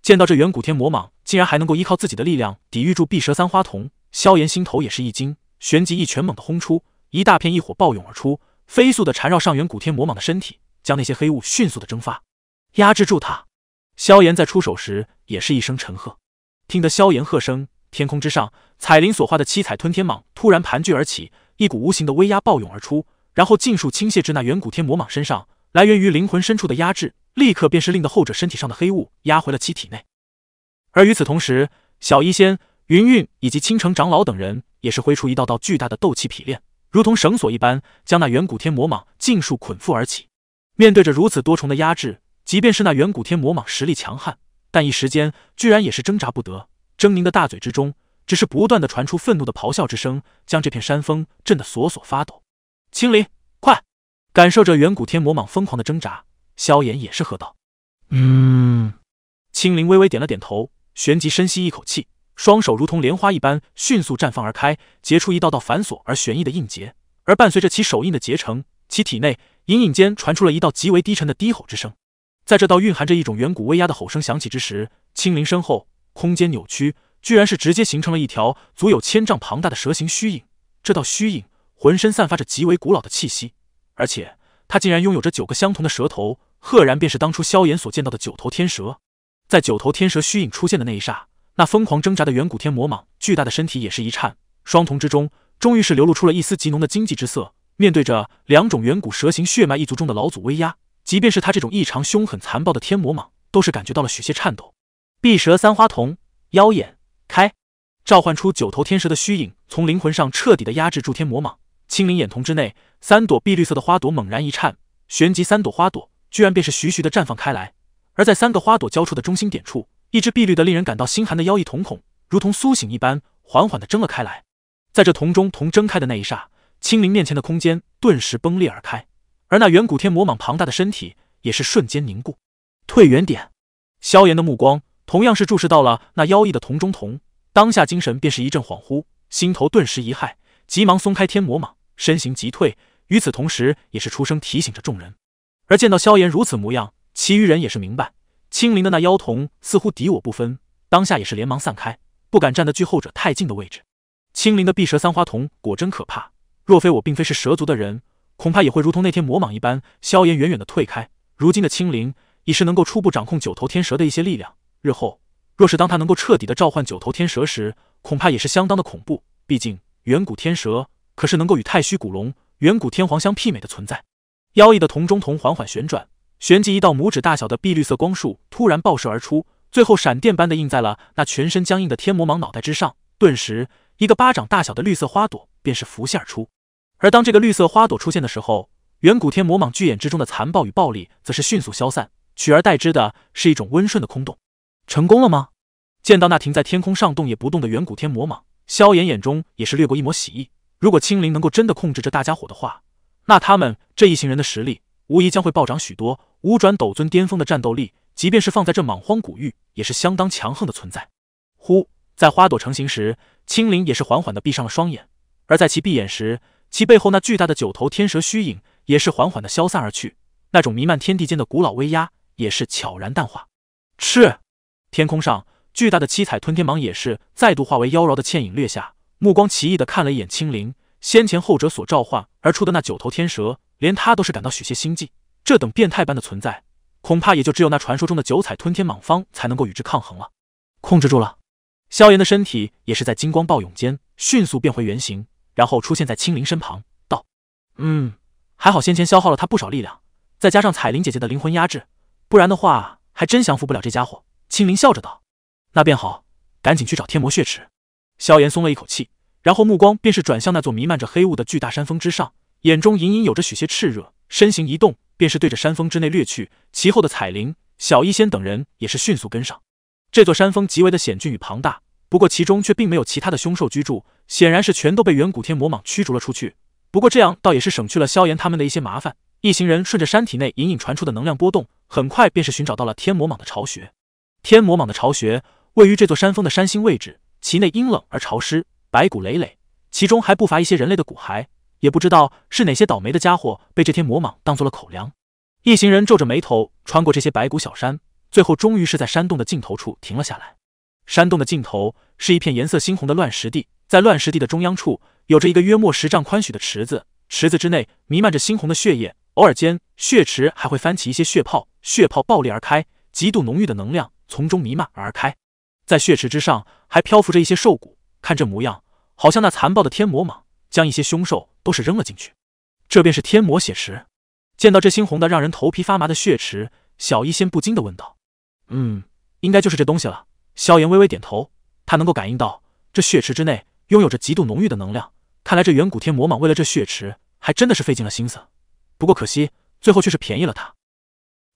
见到这远古天魔蟒竟然还能够依靠自己的力量抵御住碧蛇三花瞳，萧炎心头也是一惊，旋即一拳猛地轰出，一大片异火暴涌而出，飞速的缠绕上远古天魔蟒的身体，将那些黑雾迅速的蒸发，压制住他。萧炎在出手时也是一声沉喝，听得萧炎喝声，天空之上彩鳞所化的七彩吞天蟒突然盘踞而起。一股无形的威压暴涌而出，然后尽数倾泻至那远古天魔蟒身上。来源于灵魂深处的压制，立刻便是令得后者身体上的黑雾压回了其体内。而与此同时，小医仙、云韵以及青城长老等人也是挥出一道道巨大的斗气劈链，如同绳索一般，将那远古天魔蟒尽数捆缚而起。面对着如此多重的压制，即便是那远古天魔蟒实力强悍，但一时间居然也是挣扎不得。狰狞的大嘴之中。只是不断的传出愤怒的咆哮之声，将这片山峰震得索索发抖。青灵，快！感受着远古天魔蟒疯狂的挣扎，萧炎也是喝道：“嗯。”青灵微微点了点头，旋即深吸一口气，双手如同莲花一般迅速绽放而开，结出一道道繁琐而玄异的印结。而伴随着其手印的结成，其体内隐隐间传出了一道极为低沉的低吼之声。在这道蕴含着一种远古威压的吼声响起之时，青灵身后空间扭曲。居然是直接形成了一条足有千丈庞大的蛇形虚影，这道虚影浑身散发着极为古老的气息，而且它竟然拥有着九个相同的蛇头，赫然便是当初萧炎所见到的九头天蛇。在九头天蛇虚影出现的那一刹，那疯狂挣扎的远古天魔蟒巨大的身体也是一颤，双瞳之中终于是流露出了一丝极浓的惊悸之色。面对着两种远古蛇形血脉一族中的老祖威压，即便是他这种异常凶狠残暴的天魔蟒，都是感觉到了许些颤抖。碧蛇三花瞳，妖眼。开，召唤出九头天蛇的虚影，从灵魂上彻底的压制住天魔蟒。青灵眼瞳之内，三朵碧绿色的花朵猛然一颤，旋即三朵花朵居然便是徐徐的绽放开来。而在三个花朵交出的中心点处，一只碧绿的令人感到心寒的妖异瞳孔，如同苏醒一般，缓缓的睁了开来。在这瞳中瞳睁开的那一刹，青灵面前的空间顿时崩裂而开，而那远古天魔蟒庞大的身体也是瞬间凝固。退远点，萧炎的目光。同样是注视到了那妖异的瞳中瞳，当下精神便是一阵恍惚，心头顿时一骇，急忙松开天魔蟒，身形急退。与此同时，也是出声提醒着众人。而见到萧炎如此模样，其余人也是明白，青灵的那妖瞳似乎敌我不分，当下也是连忙散开，不敢站得距后者太近的位置。青灵的碧蛇三花瞳果真可怕，若非我并非是蛇族的人，恐怕也会如同那天魔蟒一般。萧炎远远的退开。如今的青灵已是能够初步掌控九头天蛇的一些力量。日后，若是当他能够彻底的召唤九头天蛇时，恐怕也是相当的恐怖。毕竟远古天蛇可是能够与太虚古龙、远古天皇相媲美的存在。妖异的铜中铜缓缓旋转，旋即一道拇指大小的碧绿色光束突然爆射而出，最后闪电般的印在了那全身僵硬的天魔蟒脑袋之上。顿时，一个巴掌大小的绿色花朵便是浮现而出。而当这个绿色花朵出现的时候，远古天魔蟒巨眼之中的残暴与暴力则是迅速消散，取而代之的是一种温顺的空洞。成功了吗？见到那停在天空上动也不动的远古天魔蟒，萧炎眼中也是掠过一抹喜意。如果青灵能够真的控制这大家伙的话，那他们这一行人的实力无疑将会暴涨许多。五转斗尊巅峰的战斗力，即便是放在这莽荒古域，也是相当强横的存在。呼，在花朵成型时，青灵也是缓缓的闭上了双眼，而在其闭眼时，其背后那巨大的九头天蛇虚影也是缓缓的消散而去，那种弥漫天地间的古老威压也是悄然淡化。赤。天空上巨大的七彩吞天蟒也是再度化为妖娆的倩影掠下，目光奇异的看了一眼青灵，先前后者所召唤而出的那九头天蛇，连他都是感到许些心悸。这等变态般的存在，恐怕也就只有那传说中的九彩吞天蟒方才能够与之抗衡了。控制住了，萧炎的身体也是在金光暴涌间迅速变回原形，然后出现在青灵身旁，道：“嗯，还好先前消耗了他不少力量，再加上彩灵姐姐的灵魂压制，不然的话还真降服不了这家伙。”青灵笑着道：“那便好，赶紧去找天魔血池。”萧炎松了一口气，然后目光便是转向那座弥漫着黑雾的巨大山峰之上，眼中隐隐有着许些炽热，身形一动，便是对着山峰之内掠去。其后的彩灵、小医仙等人也是迅速跟上。这座山峰极为的险峻与庞大，不过其中却并没有其他的凶兽居住，显然是全都被远古天魔蟒驱逐了出去。不过这样倒也是省去了萧炎他们的一些麻烦。一行人顺着山体内隐隐传出的能量波动，很快便是寻找到了天魔蟒的巢穴。天魔蟒的巢穴位于这座山峰的山心位置。其内阴冷而潮湿，白骨累累，其中还不乏一些人类的骨骸，也不知道是哪些倒霉的家伙被这天魔蟒当做了口粮。一行人皱着眉头穿过这些白骨小山，最后终于是在山洞的尽头处停了下来。山洞的尽头是一片颜色猩红的乱石地，在乱石地的中央处有着一个约莫十丈宽许的池子，池子之内弥漫着猩红的血液，偶尔间血池还会翻起一些血泡，血泡爆裂而开，极度浓郁的能量从中弥漫而开。在血池之上还漂浮着一些兽骨，看这模样，好像那残暴的天魔蟒将一些凶兽都是扔了进去。这便是天魔血池。见到这猩红的让人头皮发麻的血池，小医仙不禁的问道：“嗯，应该就是这东西了。”萧炎微微点头，他能够感应到这血池之内拥有着极度浓郁的能量。看来这远古天魔蟒为了这血池，还真的是费尽了心思。不过可惜，最后却是便宜了他。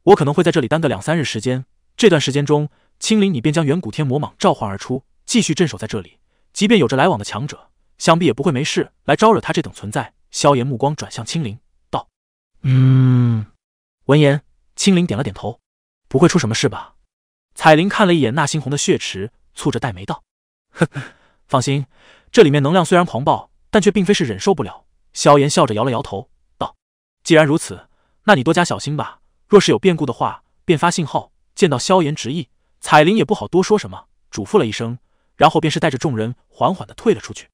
我可能会在这里耽搁两三日时间，这段时间中。青灵，你便将远古天魔蟒召唤而出，继续镇守在这里。即便有着来往的强者，想必也不会没事来招惹他这等存在。萧炎目光转向青灵，道：“嗯。”闻言，青灵点了点头，不会出什么事吧？彩铃看了一眼那猩红的血池，蹙着黛眉道：“呵呵，放心，这里面能量虽然狂暴，但却并非是忍受不了。”萧炎笑着摇了摇头，道：“既然如此，那你多加小心吧。若是有变故的话，便发信号。”见到萧炎执意。彩铃也不好多说什么，嘱咐了一声，然后便是带着众人缓缓的退了出去。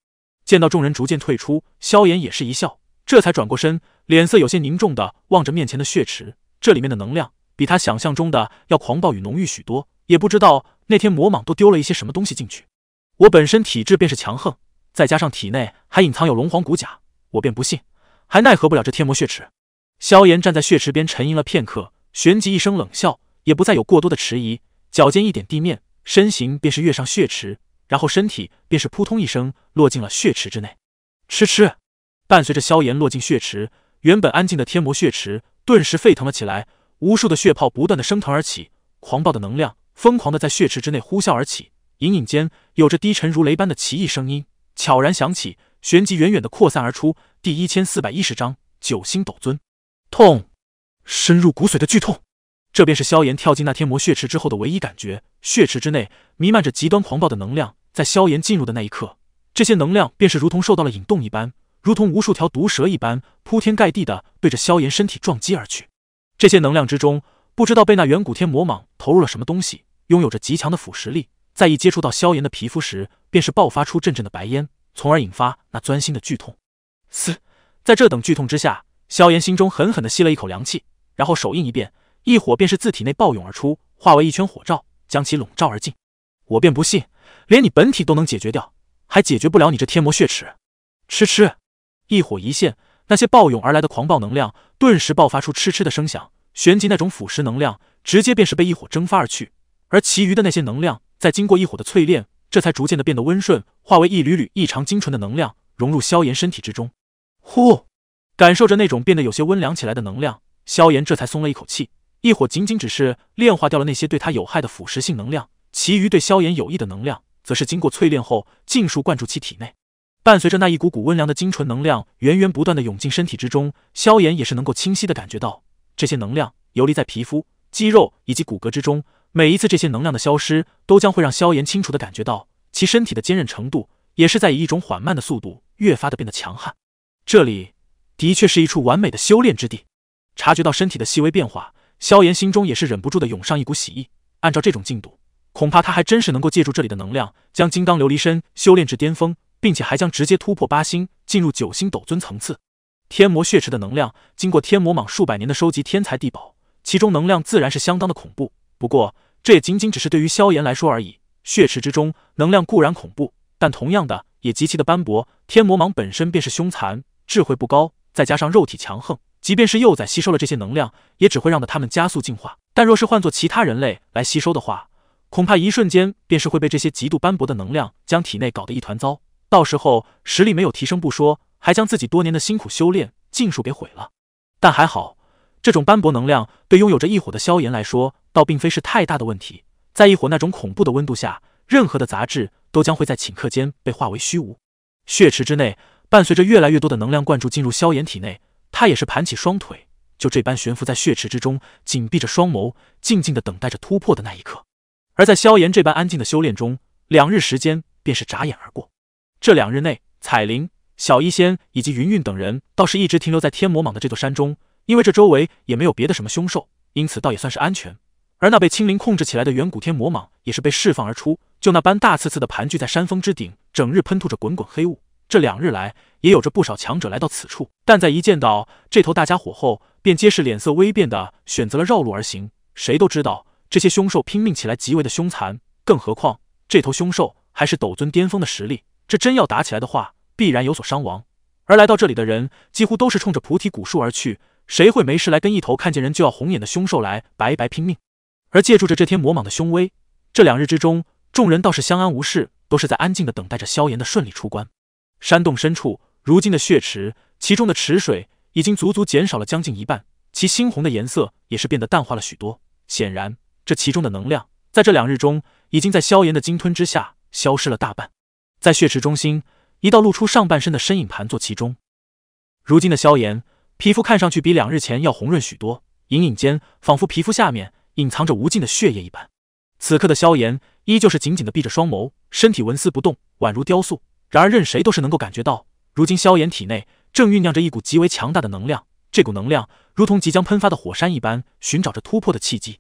见到众人逐渐退出，萧炎也是一笑，这才转过身，脸色有些凝重的望着面前的血池。这里面的能量比他想象中的要狂暴与浓郁许多，也不知道那天魔蟒都丢了一些什么东西进去。我本身体质便是强横，再加上体内还隐藏有龙皇骨甲，我便不信还奈何不了这天魔血池。萧炎站在血池边沉吟了片刻，旋即一声冷笑，也不再有过多的迟疑。脚尖一点地面，身形便是跃上血池，然后身体便是扑通一声落进了血池之内。吃吃，伴随着萧炎落进血池，原本安静的天魔血池顿时沸腾了起来，无数的血泡不断的升腾而起，狂暴的能量疯狂的在血池之内呼啸而起，隐隐间有着低沉如雷般的奇异声音悄然响起，旋即远远的扩散而出。第一千四百一十章九星斗尊，痛，深入骨髓的剧痛。这便是萧炎跳进那天魔血池之后的唯一感觉。血池之内弥漫着极端狂暴的能量，在萧炎进入的那一刻，这些能量便是如同受到了引动一般，如同无数条毒蛇一般，铺天盖地的对着萧炎身体撞击而去。这些能量之中，不知道被那远古天魔蟒投入了什么东西，拥有着极强的腐蚀力，在一接触到萧炎的皮肤时，便是爆发出阵阵的白烟，从而引发那钻心的剧痛。嘶，在这等剧痛之下，萧炎心中狠狠的吸了一口凉气，然后手印一变。一火便是自体内暴涌而出，化为一圈火罩，将其笼罩而尽。我便不信，连你本体都能解决掉，还解决不了你这天魔血池？吃吃！一火一现，那些暴涌而来的狂暴能量顿时爆发出嗤嗤的声响，旋即那种腐蚀能量直接便是被一火蒸发而去。而其余的那些能量，在经过一火的淬炼，这才逐渐的变得温顺，化为一缕缕异常精纯的能量，融入萧炎身体之中。呼，感受着那种变得有些温凉起来的能量，萧炎这才松了一口气。异火仅仅只是炼化掉了那些对他有害的腐蚀性能量，其余对萧炎有益的能量，则是经过淬炼后尽数灌注其体内。伴随着那一股股温凉的精纯能量源源不断的涌进身体之中，萧炎也是能够清晰的感觉到这些能量游离在皮肤、肌肉以及骨骼之中。每一次这些能量的消失，都将会让萧炎清楚的感觉到其身体的坚韧程度，也是在以一种缓慢的速度越发的变得强悍。这里的确是一处完美的修炼之地。察觉到身体的细微变化。萧炎心中也是忍不住的涌上一股喜意。按照这种进度，恐怕他还真是能够借助这里的能量，将金刚琉璃身修炼至巅峰，并且还将直接突破八星，进入九星斗尊层次。天魔血池的能量经过天魔蟒数百年的收集天材地宝，其中能量自然是相当的恐怖。不过，这也仅仅只是对于萧炎来说而已。血池之中能量固然恐怖，但同样的也极其的斑驳。天魔蟒本身便是凶残，智慧不高，再加上肉体强横，即便是幼崽吸收了这些能量，也只会让的他们加速进化。但若是换做其他人类来吸收的话，恐怕一瞬间便是会被这些极度斑驳的能量将体内搞得一团糟。到时候实力没有提升不说，还将自己多年的辛苦修炼尽数给毁了。但还好，这种斑驳能量对拥有着异火的萧炎来说，倒并非是太大的问题。在异火那种恐怖的温度下，任何的杂质都将会在顷刻间被化为虚无。血池之内，伴随着越来越多的能量灌注进入萧炎体内，他也是盘起双腿，就这般悬浮在血池之中，紧闭着双眸，静静的等待着突破的那一刻。而在萧炎这般安静的修炼中，两日时间便是眨眼而过。这两日内，彩铃、小医仙以及云韵等人倒是一直停留在天魔蟒的这座山中，因为这周围也没有别的什么凶兽，因此倒也算是安全。而那被青灵控制起来的远古天魔蟒也是被释放而出，就那般大刺刺的盘踞在山峰之顶，整日喷吐着滚滚黑雾。这两日来，也有着不少强者来到此处，但在一见到这头大家伙后，便皆是脸色微变的选择了绕路而行。谁都知道这些凶兽拼命起来极为的凶残，更何况这头凶兽还是斗尊巅峰的实力，这真要打起来的话，必然有所伤亡。而来到这里的人，几乎都是冲着菩提古树而去，谁会没事来跟一头看见人就要红眼的凶兽来白白拼命？而借助着这天魔蟒的凶威，这两日之中，众人倒是相安无事，都是在安静的等待着萧炎的顺利出关。山洞深处，如今的血池，其中的池水已经足足减少了将近一半，其猩红的颜色也是变得淡化了许多。显然，这其中的能量，在这两日中，已经在萧炎的鲸吞之下消失了大半。在血池中心，一道露出上半身的身影盘坐其中。如今的萧炎，皮肤看上去比两日前要红润许多，隐隐间，仿佛皮肤下面。隐藏着无尽的血液一般，此刻的萧炎依旧是紧紧的闭着双眸，身体纹丝不动，宛如雕塑。然而任谁都是能够感觉到，如今萧炎体内正酝酿着一股极为强大的能量，这股能量如同即将喷发的火山一般，寻找着突破的契机。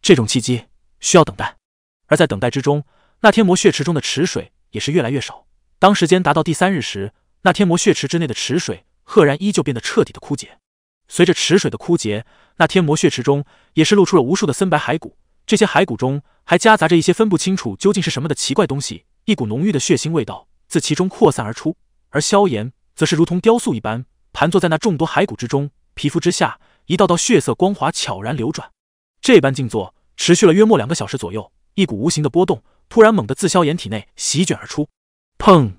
这种契机需要等待，而在等待之中，那天魔血池中的池水也是越来越少。当时间达到第三日时，那天魔血池之内的池水赫然依旧变得彻底的枯竭。随着池水的枯竭，那天魔血池中也是露出了无数的森白骸骨，这些骸骨中还夹杂着一些分不清楚究竟是什么的奇怪东西，一股浓郁的血腥味道自其中扩散而出。而萧炎则是如同雕塑一般盘坐在那众多骸骨之中，皮肤之下一道道血色光华悄然流转。这般静坐持续了约莫两个小时左右，一股无形的波动突然猛地自萧炎体内席卷而出，砰！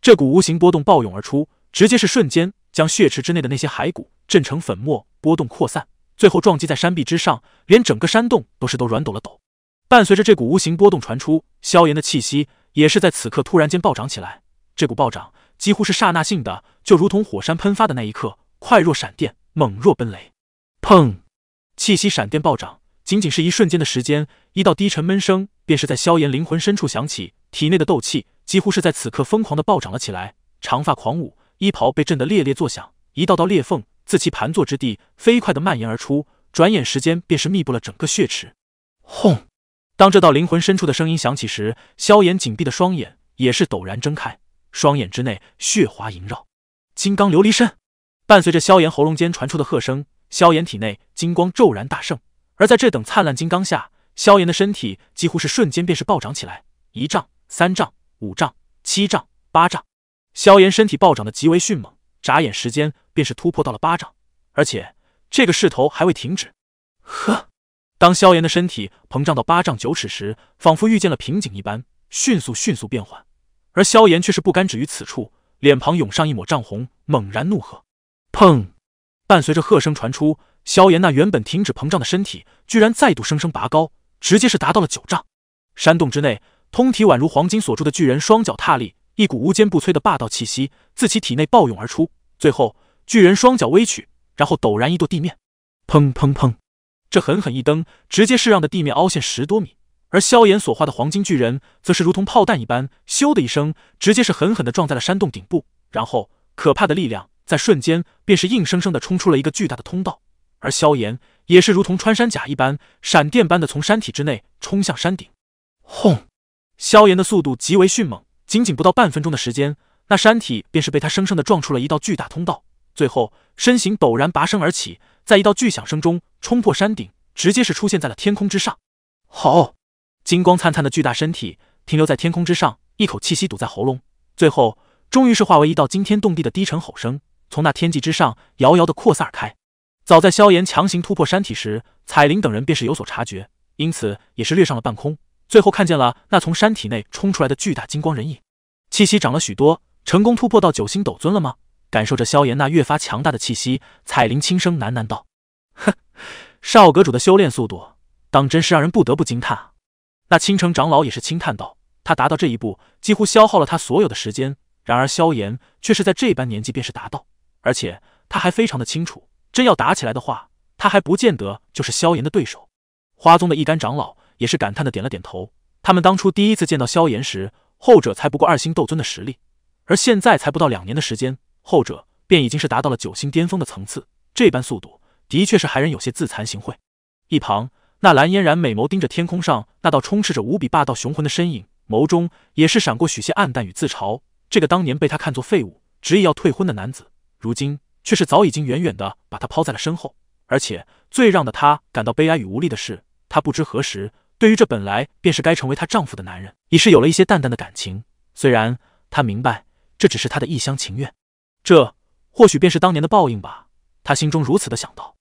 这股无形波动暴涌而出，直接是瞬间将血池之内的那些骸骨震成粉末，波动扩散。最后撞击在山壁之上，连整个山洞都是都软抖了抖。伴随着这股无形波动传出，萧炎的气息也是在此刻突然间暴涨起来。这股暴涨几乎是刹那性的，就如同火山喷发的那一刻，快若闪电，猛若奔雷。砰！气息闪电暴涨，仅仅是一瞬间的时间，一道低沉闷声便是在萧炎灵魂深处响起，体内的斗气几乎是在此刻疯狂的暴涨了起来，长发狂舞，衣袍被震得猎猎作响，一道道裂缝。自其盘坐之地飞快地蔓延而出，转眼时间便是密布了整个血池。轰！当这道灵魂深处的声音响起时，萧炎紧闭的双眼也是陡然睁开，双眼之内血花萦绕。金刚琉璃身，伴随着萧炎喉咙间传出的喝声，萧炎体内金光骤然大盛。而在这等灿烂金刚下，萧炎的身体几乎是瞬间便是暴涨起来，一丈、三丈、五丈、七丈、八丈，萧炎身体暴涨的极为迅猛。眨眼时间便是突破到了八丈，而且这个势头还未停止。呵，当萧炎的身体膨胀到八丈九尺时，仿佛遇见了瓶颈一般，迅速迅速变缓。而萧炎却是不甘止于此处，脸庞涌上一抹涨红，猛然怒喝：“砰！”伴随着喝声传出，萧炎那原本停止膨胀的身体居然再度生生拔高，直接是达到了九丈。山洞之内，通体宛如黄金锁住的巨人双脚踏立。一股无坚不摧的霸道气息自其体内暴涌而出，最后巨人双脚微曲，然后陡然一跺地面，砰砰砰！这狠狠一蹬，直接是让的地面凹陷十多米。而萧炎所化的黄金巨人，则是如同炮弹一般，咻的一声，直接是狠狠的撞在了山洞顶部。然后可怕的力量在瞬间便是硬生生的冲出了一个巨大的通道。而萧炎也是如同穿山甲一般，闪电般的从山体之内冲向山顶。轰！萧炎的速度极为迅猛。仅仅不到半分钟的时间，那山体便是被他生生的撞出了一道巨大通道。最后身形陡然拔升而起，在一道巨响声中冲破山顶，直接是出现在了天空之上。好，金光灿灿的巨大身体停留在天空之上，一口气息堵在喉咙，最后终于是化为一道惊天动地的低沉吼声，从那天际之上遥遥的扩散而开。早在萧炎强行突破山体时，彩铃等人便是有所察觉，因此也是掠上了半空，最后看见了那从山体内冲出来的巨大金光人影，气息涨了许多，成功突破到九星斗尊了吗？感受着萧炎那越发强大的气息，彩铃轻声喃喃道：“哼，少阁主的修炼速度，当真是让人不得不惊叹啊！”那青城长老也是轻叹道：“他达到这一步，几乎消耗了他所有的时间。然而萧炎却是在这般年纪便是达到，而且他还非常的清楚，真要打起来的话，他还不见得就是萧炎的对手。”花宗的一干长老也是感叹的点了点头。他们当初第一次见到萧炎时，后者才不过二星斗尊的实力，而现在才不到两年的时间。后者便已经是达到了九星巅峰的层次，这般速度的确是还人有些自惭形秽。一旁那蓝嫣然美眸盯着天空上那道充斥着无比霸道雄浑的身影，眸中也是闪过许些暗淡与自嘲。这个当年被他看作废物，执意要退婚的男子，如今却是早已经远远的把他抛在了身后。而且最让的他感到悲哀与无力的是，他不知何时对于这本来便是该成为她丈夫的男人，已是有了一些淡淡的感情。虽然她明白这只是她的一厢情愿。这或许便是当年的报应吧，她心中如此的想到。